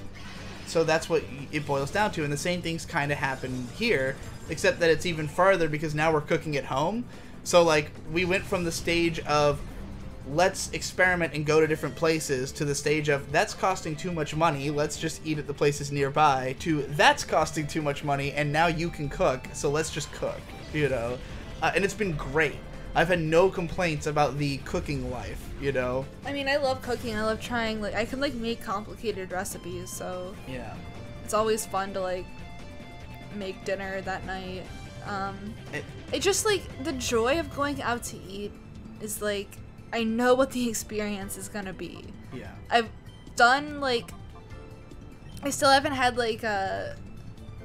S1: so that's what it boils down to. And the same things kind of happen here except that it's even farther because now we're cooking at home. So like we went from the stage of let's experiment and go to different places to the stage of that's costing too much money let's just eat at the places nearby to that's costing too much money and now you can cook so let's just cook you know uh, and it's been great i've had no complaints about the cooking life you know
S2: I mean, I love cooking. I love trying. Like, I can like make complicated recipes, so
S1: yeah
S2: it's always fun to like make dinner that night. Um,
S1: It-
S2: it just like the joy of going out to eat is like I know what the experience is gonna be.
S1: yeah
S2: I've done like I still haven't had like a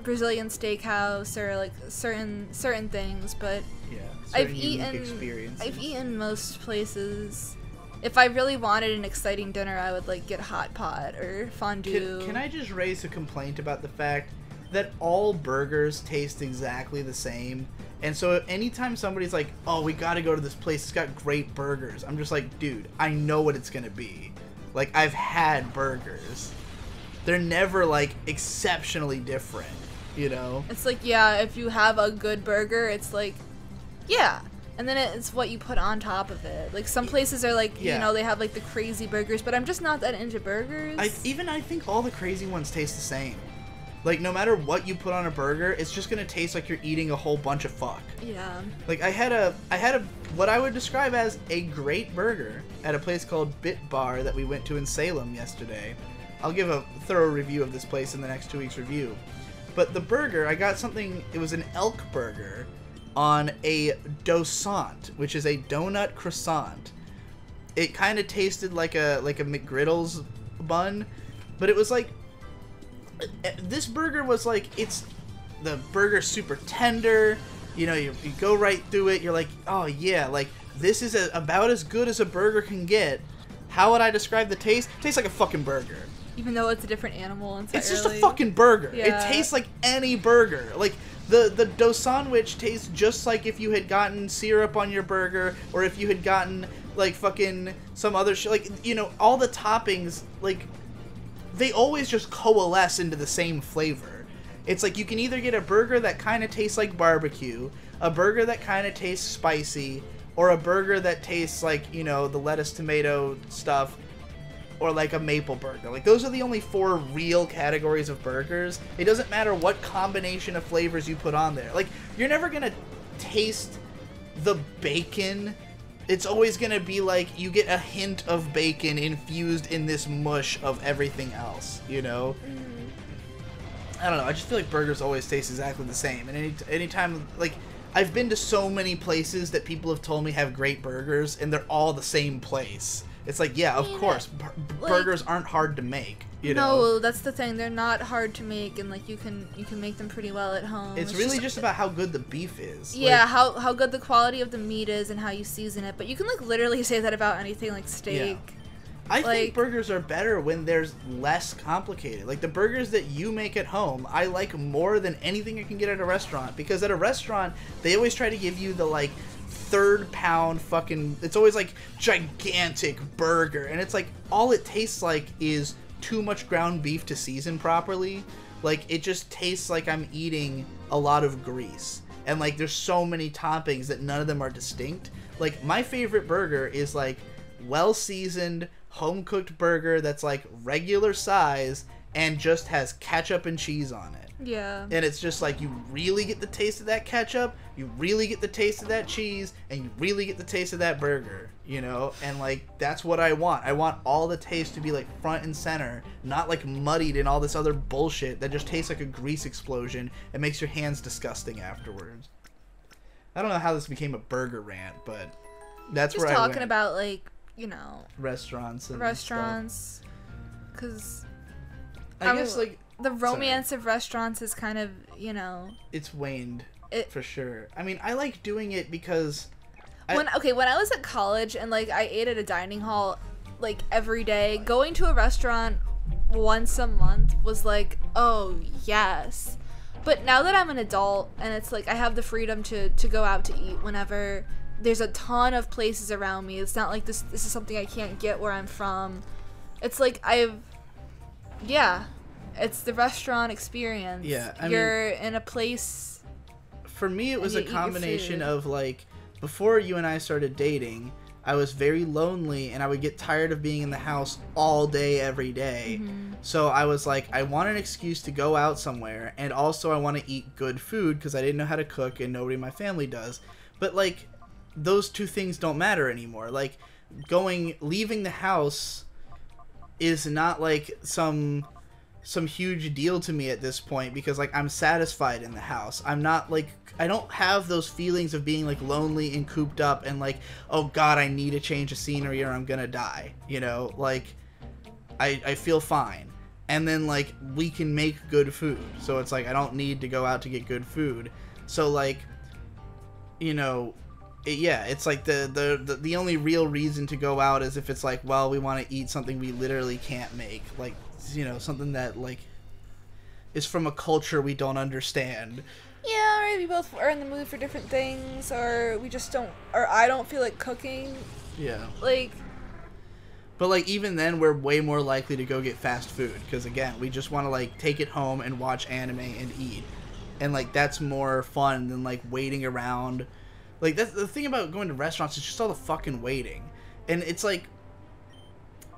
S2: Brazilian steakhouse or like certain certain things, but
S1: yeah
S2: I've eaten. I've eaten most places. If I really wanted an exciting dinner, I would like get hot pot or fondue.
S1: Can, can I just raise a complaint about the fact that all burgers taste exactly the same? And so anytime somebody's like, "Oh, we got to go to this place. It's got great burgers." I'm just like, "Dude, I know what it's going to be." Like I've had burgers. They're never like exceptionally different, you know?
S2: It's like yeah, if you have a good burger, it's like yeah. And then it's what you put on top of it. Like some places are like,
S1: Yeah.
S2: you know, they have like the crazy burgers, but I'm just not that into burgers.
S1: I even I think all the crazy ones taste the same. Like no matter what you put on a burger, it's just going to taste like you're eating a whole bunch of fuck.
S2: yeah.
S1: Like I had a I had a what I would describe as a great burger at a place called Bit Bar that we went to in Salem yesterday. I'll give a thorough review of this place in the next two weeks review. But the burger, I got something it was an elk burger on a dosant, which is a donut croissant. It kind of tasted like a like a McGriddles bun, but it was like this burger was like it's the burger super tender. You know you, you go right through it. You're like oh yeah like this is a, about as good as a burger can get. How would i describe the taste? Tastes like a fucking burger.
S2: Even though it's a different animal entirely.
S1: it's just a fucking burger.
S2: Yeah.
S1: it tastes like any burger. Like the the dough sandwich tastes just like if you had gotten syrup on your burger or if you had gotten like fucking some other shit like you know all the toppings like they always just coalesce into the same flavor. It's like you can either get a burger that kind of tastes like barbecue, a burger that kind of tastes spicy, or a burger that tastes like, you know, the lettuce tomato stuff, or like a maple burger. Like, those are the only four real categories of burgers. It doesn't matter what combination of flavors you put on there. Like, you're never gonna taste the bacon it's always gonna be like you get a hint of bacon infused in this mush of everything else you know? Mm-hmm. I don't know i just feel like burgers always taste exactly the same and any anytime like i've been to so many places that people have told me have great burgers and they're all the same place it's like yeah of
S2: mean,
S1: course
S2: like-
S1: burgers aren't hard to make you know
S2: no, that's the thing. They're not hard to make, and like you can you can make them pretty well at home.
S1: it's really just about how good the beef is Like,
S2: yeah, how how good the quality of the meat is and how you season it. But you can like literally say that about anything like steak. Yeah.
S1: I
S2: Like-
S1: think burgers are better when there's less complicated. Like the burgers that you make at home, I like more than anything I can get at a restaurant because at a restaurant they always try to give you the like third pound fucking it's always like gigantic burger and it's like all it tastes like is too much ground beef to season properly. Like it just tastes like I'm eating a lot of grease. And like there's so many toppings that none of them are distinct. Like my favorite burger is like well seasoned, home cooked burger that's like regular size and just has ketchup and cheese on it.
S2: Yeah.
S1: And it's just like you really get the taste of that ketchup, you really get the taste of that cheese, and you really get the taste of that burger, you know? And like that's what I want. I want all the taste to be like front and center, not like muddied in all this other bullshit that just tastes like a grease explosion and makes your hands disgusting afterwards. I don't know how this became a burger rant, but that's
S2: Just
S1: where I
S2: talking about like you know
S1: restaurants and
S2: restaurants, because
S1: stuff. I
S2: I'm-
S1: guess like
S2: the romance of restaurants is kind of you know
S1: it's waned
S2: it.
S1: for sure. I mean, I like doing it because I-
S2: when okay when I was at college and like I ate at a dining hall like every day, going to a restaurant once a month was like oh yes. But now that I'm an adult and it's like I have the freedom to to go out to eat whenever there's a ton of places around me. It's not like this this is something I can't get where I'm from. It's like I've Yeah, it's the restaurant experience.
S1: Yeah, I
S2: you're in a place.
S1: for me it was a combination of like before you and I started dating, I was very lonely and I would get tired of being in the house all day every day.
S2: Mm-hmm.
S1: So I was like I want an excuse to go out somewhere and also I want to eat good food because I didn't know how to cook and nobody in my family does. But like those two things don't matter anymore. Like going leaving the house is not like some some huge deal to me at this point because like I'm satisfied in the house. I'm not like I don't have those feelings of being like lonely and cooped up and like oh god I need a change of scenery or I'm gonna die. You know like I I feel fine. And then like we can make good food, so it's like I don't need to go out to get good food. So like you know it, yeah, it's like the, the the the only real reason to go out is if it's like, well, we want to eat something we literally can't make, like you know, something that like is from a culture we don't understand.
S2: Yeah, right. We both are in the mood for different things, or we just don't, or I don't feel like cooking.
S1: Yeah.
S2: Like,
S1: But like even then, we're way more likely to go get fast food because again, we just want to like take it home and watch anime and eat, and like that's more fun than like waiting around. Like that's the thing about going to restaurants is just all the fucking waiting, and it's like.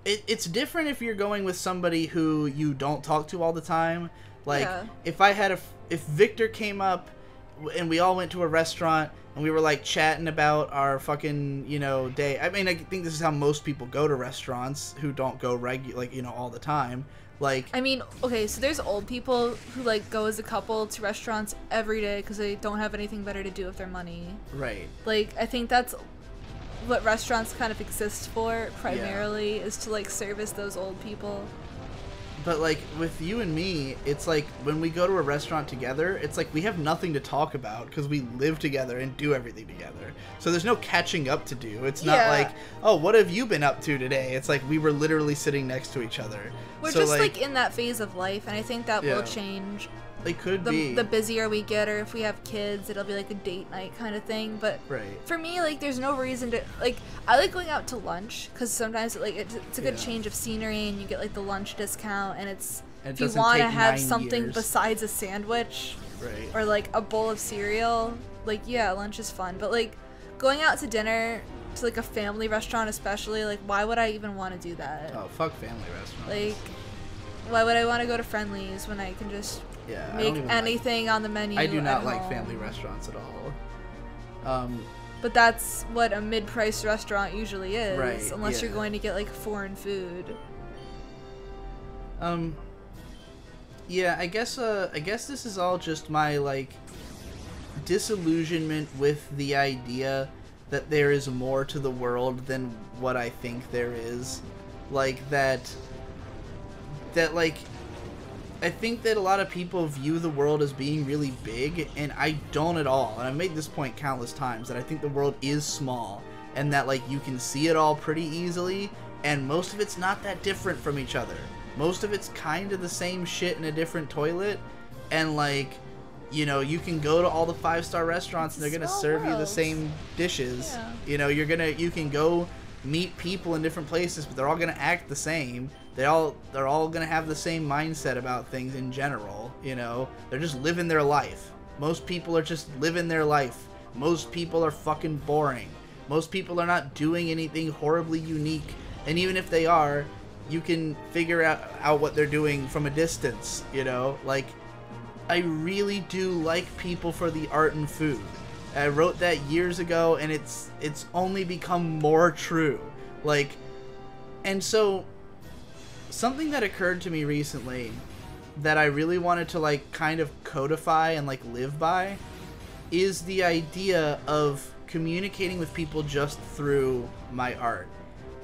S1: It, it's different if you're going with somebody who you don't talk to all the time. Like
S2: Yeah.
S1: if I had a if Victor came up and we all went to a restaurant and we were like chatting about our fucking you know day. I mean, I think this is how most people go to restaurants who don't go regular like you know all the time. Like
S2: I mean, okay, so there's old people who like go as a couple to restaurants every day because they don't have anything better to do with their money.
S1: right,
S2: Like, I think that's what restaurants kind of exist for primarily is to like service those old people.
S1: But like with you and me, it's like when we go to a restaurant together, it's like we have nothing to talk about because we live together and do everything together. So there's no catching up to do. It's not
S2: Yeah.
S1: like oh, what have you been up to today? It's like we were literally sitting next to each other.
S2: We're
S1: so
S2: just like, in that phase of life, and I think that
S1: Yeah.
S2: will change.
S1: It could
S2: The,
S1: be
S2: the busier we get, or if we have kids, it'll be like a date night kind of thing. But
S1: right.
S2: for me, like, there's no reason to like. I like going out to lunch because sometimes like it's, it's a good
S1: Yeah.
S2: change of scenery, and you get like the lunch discount, and it's
S1: And it
S2: if you want to have something
S1: years.
S2: besides a sandwich
S1: Right.
S2: or like a bowl of cereal, like yeah, lunch is fun. But like going out to dinner to like a family restaurant, especially, like why would I even want to do that?
S1: Oh fuck family restaurants.
S2: Like, why would I want to go to Friendly's when I can just
S1: yeah,
S2: make
S1: don't like-
S2: anything on the menu?
S1: I do not like
S2: home?
S1: family restaurants at all. Um,
S2: But that's what a mid-priced restaurant usually is,
S1: Right,
S2: unless you're going to get like foreign food.
S1: um, yeah, I guess. Uh, I guess this is all just my like disillusionment with the idea that there is more to the world than what I think there is. Like that. That like. I think that a lot of people view the world as being really big, and I don't at all. And I've made this point countless times that I think the world is small, and that like you can see it all pretty easily, and most of it's not that different from each other. Most of it's kind of the same shit in a different toilet, and like, you know, you can go to all the five star restaurants and they're gonna serve you the same dishes.
S2: Yeah.
S1: You know, you're gonna you can go meet people in different places, but they're all gonna act the same. They all they're all gonna have the same mindset about things in general. You know, they're just living their life. Most people are just living their life. Most people are fucking boring. Most people are not doing anything horribly unique, and even if they are, you can figure out, out what they're doing from a distance. You know, like I really do like people for the art and food. I wrote that years ago and it's it's only become more true. Like and so something that occurred to me recently that I really wanted to like kind of codify and like live by is the idea of communicating with people just through my art.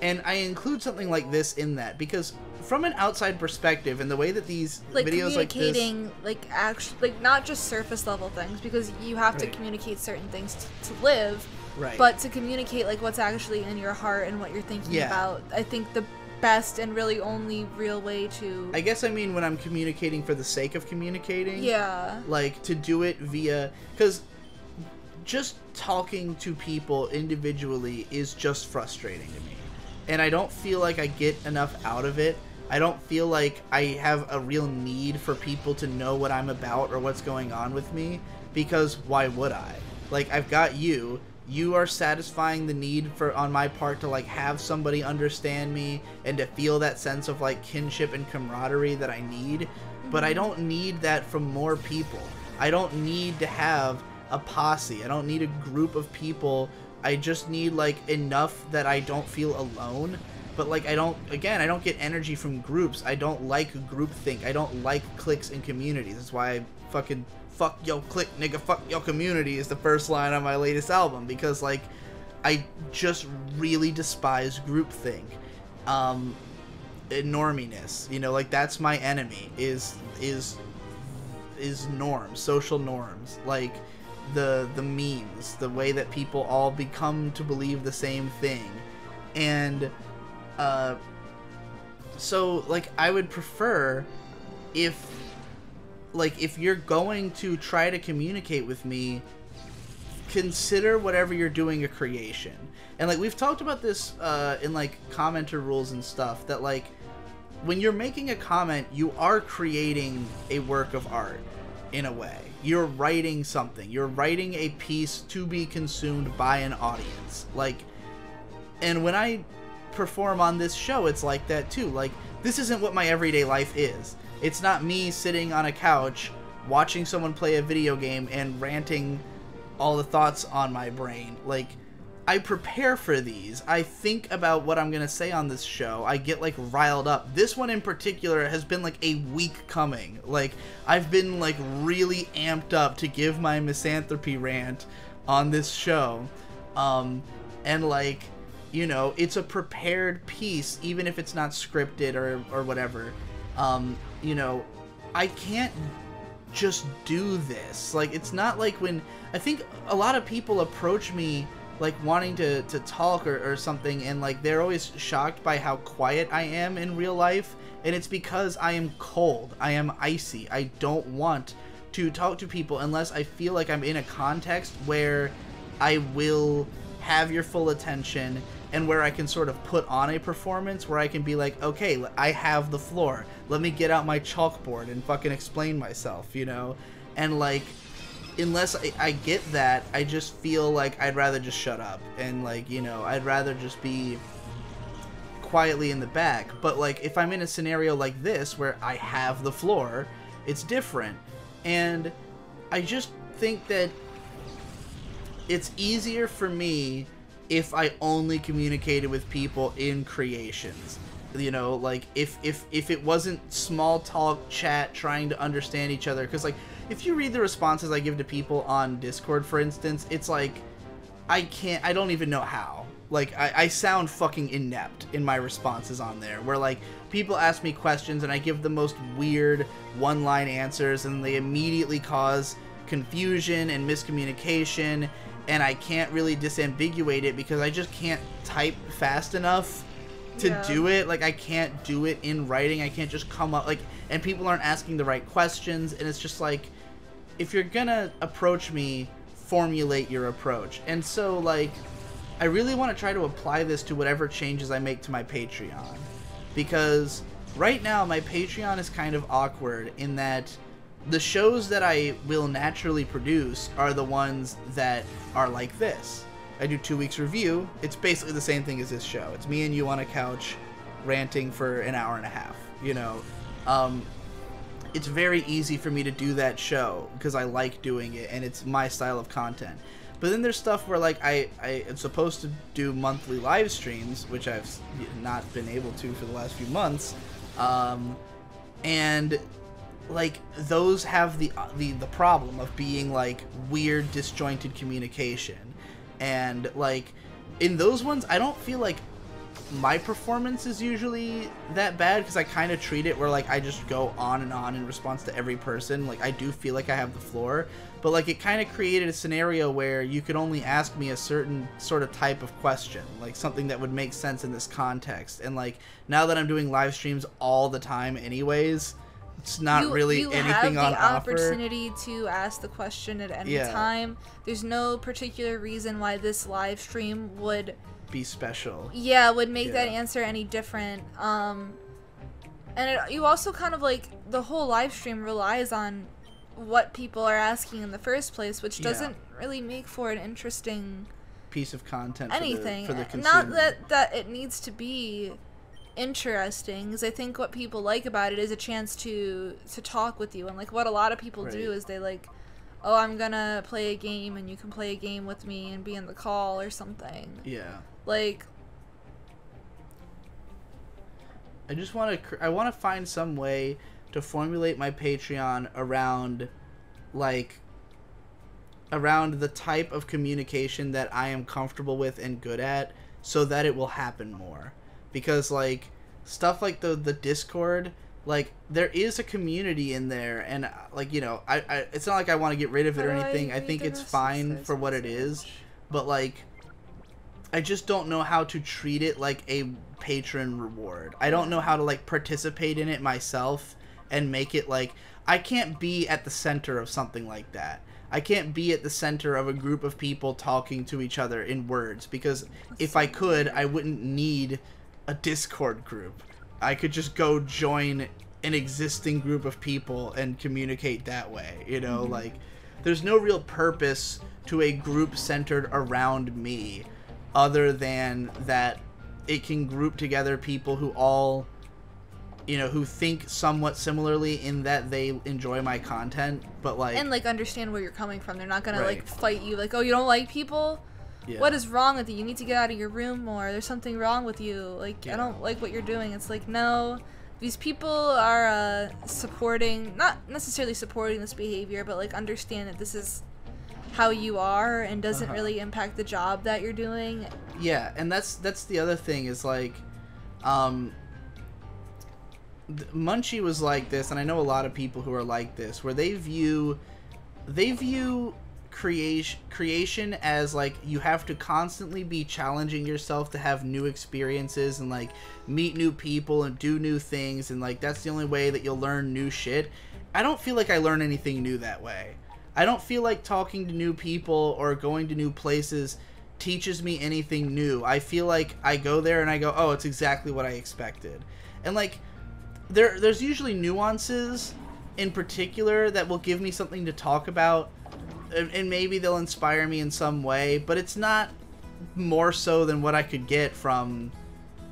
S1: And I include something like this in that because from an outside perspective and the way that these
S2: Like
S1: videos like this
S2: communicating, like actually, like not just surface level things, because you have to communicate certain things to, to live,
S1: right
S2: but to communicate like what's actually in your heart and what you're thinking
S1: Yeah.
S2: about. I think the best and really only real way to
S1: I guess I mean when I'm communicating for the sake of communicating.
S2: yeah
S1: Like to do it via because just talking to people individually is just frustrating to me, and I don't feel like I get enough out of it I don't feel like I have a real need for people to know what I'm about or what's going on with me because why would I? Like I've got you. You are satisfying the need for on my part to like have somebody understand me and to feel that sense of like kinship and camaraderie that I need, but I mm-hmm. don't need that from more people. I don't need to have a posse. I don't need a group of people. I just need like enough that I don't feel alone but like I don't again I don't get energy from groups. I don't like groupthink. I don't like cliques and communities. That's why I fucking fuck yo click nigga fuck yo community is the first line on my latest album because like I just really despise groupthink. Um norminess. You know, like that's my enemy is is is norms, social norms. Like the the memes, the way that people all become to believe the same thing. And uh, so like I would prefer if like if you're going to try to communicate with me consider whatever you're doing a creation and like we've talked about this uh, in like commenter rules and stuff that like when you're making a comment you are creating a work of art in a way you're writing something you're writing a piece to be consumed by an audience like and when i perform on this show, it's like that too. Like, this isn't what my everyday life is. It's not me sitting on a couch watching someone play a video game and ranting all the thoughts on my brain. Like, I prepare for these. I think about what I'm going to say on this show. I get like riled up. This one in particular has been like a week coming. Like I've been like really amped up to give my misanthropy rant on this show. Um and like you know it's a prepared piece even if it's not scripted or or whatever um you know i can't just do this. Like it's not like when i think a lot of people approach me like wanting to to talk or, or something and like they're always shocked by how quiet i am in real life and it's because i am cold. I am icy. I don't want to talk to people unless i feel like i'm in a context where i will have your full attention and where I can sort of put on a performance where I can be like, okay, I have the floor. Let me get out my chalkboard and fucking explain myself, you know? And like, unless I, I get that, I just feel like I'd rather just shut up and like, you know, I'd rather just be quietly in the back. But like, if I'm in a scenario like this where I have the floor, it's different. And I just think that it's easier for me if I only communicated with people in creations. You know, like if if if it wasn't small talk chat trying to understand each other cuz like if you read the responses I give to people on Discord for instance, it's like I can't I don't even know how. Like I, I sound fucking inept in my responses on there where like people ask me questions and I give the most weird one-line answers and they immediately cause confusion and miscommunication and I can't really disambiguate it because I just can't type fast enough to yeah. do it. Like I can't do it in writing. I can't just come up like and people aren't asking the right questions and it's just like if you're going to approach me, formulate your approach. And so like I really want to try to apply this to whatever changes I make to my Patreon because right now my Patreon is kind of awkward in that the shows that I will naturally produce are the ones that are like this. I do two weeks review. It's basically the same thing as this show. It's me and you on a couch ranting for an hour and a half. You know, um, it's very easy for me to do that show because I like doing it and it's my style of content. But then there's stuff where like I I am supposed to do monthly live streams, which I've not been able to for the last few months, um, and like those have the the the problem of being like weird disjointed communication. And like in those ones i don't feel like my performance is usually that bad because i kind of treat it where like i just go on and on in response to every person. Like i do feel like i have the floor. But like it kind of created a scenario where you could only ask me a certain sort of type of question like something that would make sense in this context. And like now that i'm doing live streams all the time anyways it's not
S2: you,
S1: really
S2: you
S1: anything
S2: have
S1: on
S2: the
S1: offer.
S2: opportunity to ask the question at any
S1: Yeah.
S2: time. There's no particular reason why this live stream would
S1: Be special.
S2: yeah, would make that answer any different. Um And it, you also kind of like the whole live stream relies on what people are asking in the first place, which doesn't really make for an interesting
S1: piece of content
S2: anything.
S1: for the, for the
S2: Not that that it needs to be interesting, because I think what people like about it is a chance to to talk with you, and like what a lot of people do is they like, oh, I'm gonna play a game, and you can play a game with me and be in the call or something.
S1: yeah.
S2: Like,
S1: I just want to. I want to find some way to formulate my Patreon around, like, around the type of communication that I am comfortable with and good at, so that it will happen more. Because like stuff like the the Discord, like there is a community in there, and uh, like you know, I, I it's not like I want to get rid of it or anything. I think it's fine for what it is, but like I just don't know how to treat it like a patron reward. I don't know how to like participate in it myself and make it like I can't be at the center of something like that. I can't be at the center of a group of people talking to each other in words because if I could, I wouldn't need a Discord group. I could just go join an existing group of people and communicate that way, you know, mm-hmm. like there's no real purpose to a group centered around me other than that it can group together people who all you know who think somewhat similarly in that they enjoy my content but like
S2: and like understand where you're coming from. They're not gonna
S1: Right.
S2: like fight you. Like, oh, you don't like people.
S1: Yeah.
S2: What is wrong with you? You need to get out of your room more. There's something wrong with you. Like,
S1: Yeah.
S2: I don't like what you're doing. It's like, no, these people are uh, supporting, not necessarily supporting this behavior, but like understand that this is how you are and doesn't
S1: Uh-huh.
S2: really impact the job that you're doing.
S1: yeah and that's that's the other thing is like um munchie was like this and i know a lot of people who are like this where they view they view creation creation as like you have to constantly be challenging yourself to have new experiences and like meet new people and do new things and like that's the only way that you'll learn new shit. I don't feel like i learn anything new that way. I don't feel like talking to new people or going to new places teaches me anything new. I feel like i go there and i go oh it's exactly what i expected. And like there there's usually nuances in particular that will give me something to talk about and, and maybe they'll inspire me in some way but it's not more so than what i could get from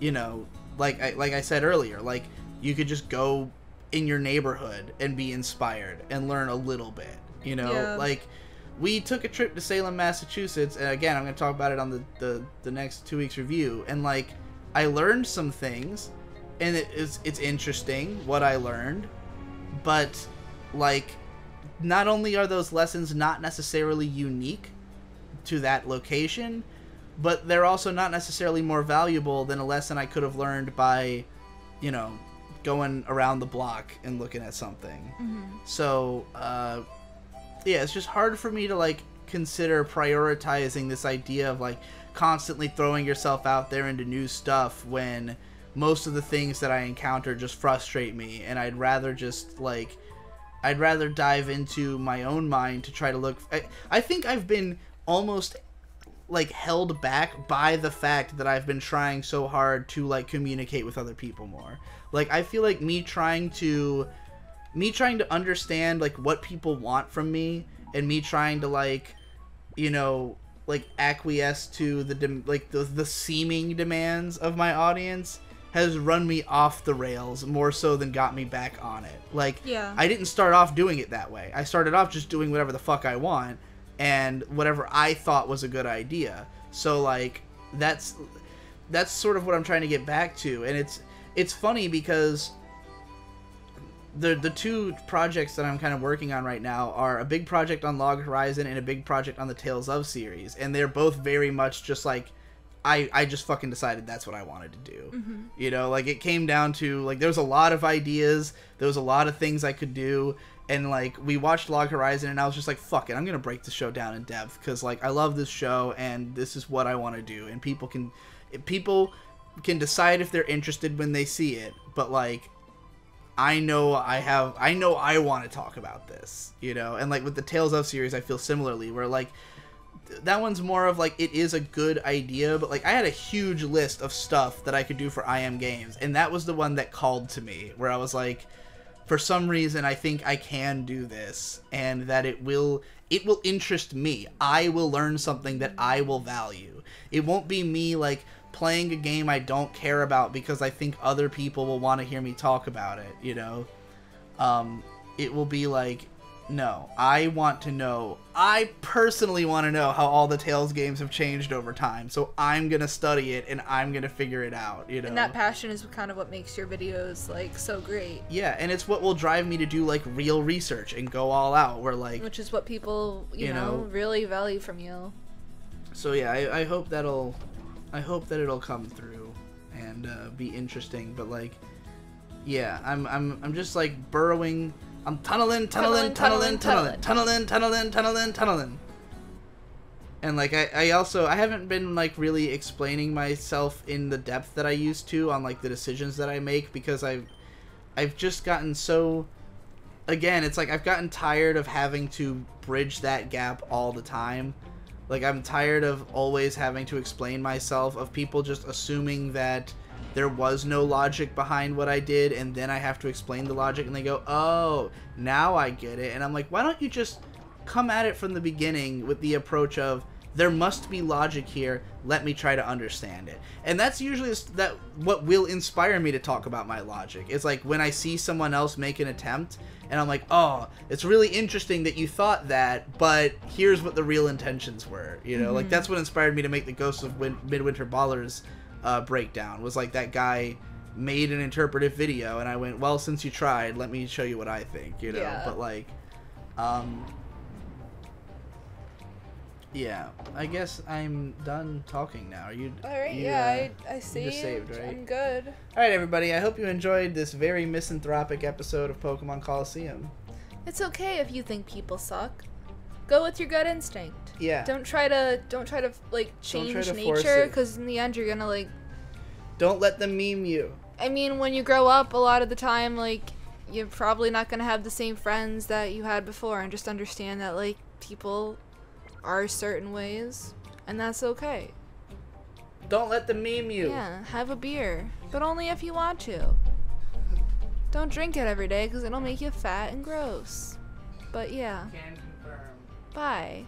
S1: you know like I, like i said earlier like you could just go in your neighborhood and be inspired and learn a little bit you know
S2: Yeah.
S1: like we took a trip to salem massachusetts and again i'm going to talk about it on the, the the next two weeks review and like i learned some things and it is it's interesting what i learned but like not only are those lessons not necessarily unique to that location but they're also not necessarily more valuable than a lesson i could have learned by you know going around the block and looking at something. So uh yeah it's just hard for me to like consider prioritizing this idea of like constantly throwing yourself out there into new stuff when most of the things that i encounter just frustrate me and i'd rather just like i'd rather dive into my own mind to try to look i, I think i've been almost like held back by the fact that I've been trying so hard to like communicate with other people more. Like I feel like me trying to me trying to understand like what people want from me and me trying to like you know like acquiesce to the like the the seeming demands of my audience has run me off the rails more so than got me back on it. Like
S2: Yeah.
S1: I didn't start off doing it that way. I started off just doing whatever the fuck I want and whatever I thought was a good idea. So like that's that's sort of what I'm trying to get back to and it's it's funny because the the two projects that I'm kind of working on right now are a big project on Log Horizon and a big project on the Tales of series and they're both very much just like I I just fucking decided that's what I wanted to do. Mm-hmm. You know, like it came down to like there was a lot of ideas, there was a lot of things I could do and like we watched Log Horizon and I was just like fuck it, I'm going to break the show down in depth cuz like I love this show and this is what I want to do and people can people can decide if they're interested when they see it, but like I know I have I know I want to talk about this, you know. And like with the Tales of series I feel similarly where like that one's more of like it is a good idea, but like I had a huge list of stuff that I could do for I am games, and that was the one that called to me where I was like, for some reason I think I can do this, and that it will it will interest me. I will learn something that I will value. It won't be me like playing a game I don't care about because I think other people will want to hear me talk about it, you know? Um, it will be like, no, I want to know, I personally want to know how all the Tales games have changed over time. So I'm going to study it and I'm going to figure it out, you know?
S2: And that passion is kind of what makes your videos like so great.
S1: Yeah, and it's what will drive me to do like real research and go all out where like
S2: Which is what people, you,
S1: You
S2: know,
S1: know,
S2: really value from you.
S1: so yeah I, I hope that'll i hope that it'll come through and uh, be interesting but like yeah i'm i'm i'm just like burrowing I'm tunneling, tunneling, tunneling, tunneling, tunneling, tunneling, tunneling, tunneling. And like I, I also I haven't been like really explaining myself in the depth that I used to on like the decisions that I make because I've I've just gotten so again, it's like I've gotten tired of having to bridge that gap all the time. Like I'm tired of always having to explain myself, of people just assuming that there was no logic behind what I did, and then I have to explain the logic, and they go, "Oh, now I get it." And I'm like, "Why don't you just come at it from the beginning with the approach of there must be logic here. Let me try to understand it." And that's usually that what will inspire me to talk about my logic. It's like when I see someone else make an attempt, and I'm like, "Oh, it's really interesting that you thought that, but here's what the real intentions were." You know, like mm-hmm. that's what inspired me to make the Ghosts of Win- Midwinter Ballers uh, breakdown. Was like that guy made an interpretive video, and I went, "Well, since you tried, let me show you what I think." You know,
S2: Yeah.
S1: but like, um, yeah, I guess I'm done talking now. Are you?
S2: All right,
S1: you,
S2: yeah,
S1: uh,
S2: I, I see.
S1: saved, right?
S2: I'm good.
S1: All right, everybody. I hope you enjoyed this very misanthropic episode of Pokemon Colosseum.
S2: It's okay if you think people suck. Go with your gut instinct.
S1: Yeah.
S2: Don't try to don't try to like change
S1: to
S2: nature because in the end you're gonna like.
S1: Don't let them meme you.
S2: I mean, when you grow up, a lot of the time, like you're probably not gonna have the same friends that you had before, and just understand that like people are certain ways, and that's okay.
S1: Don't let them meme you.
S2: Yeah, have a beer, but only if you want to. Don't drink it every day because it'll make you fat and gross. But yeah,
S1: Can confirm.
S2: Bye.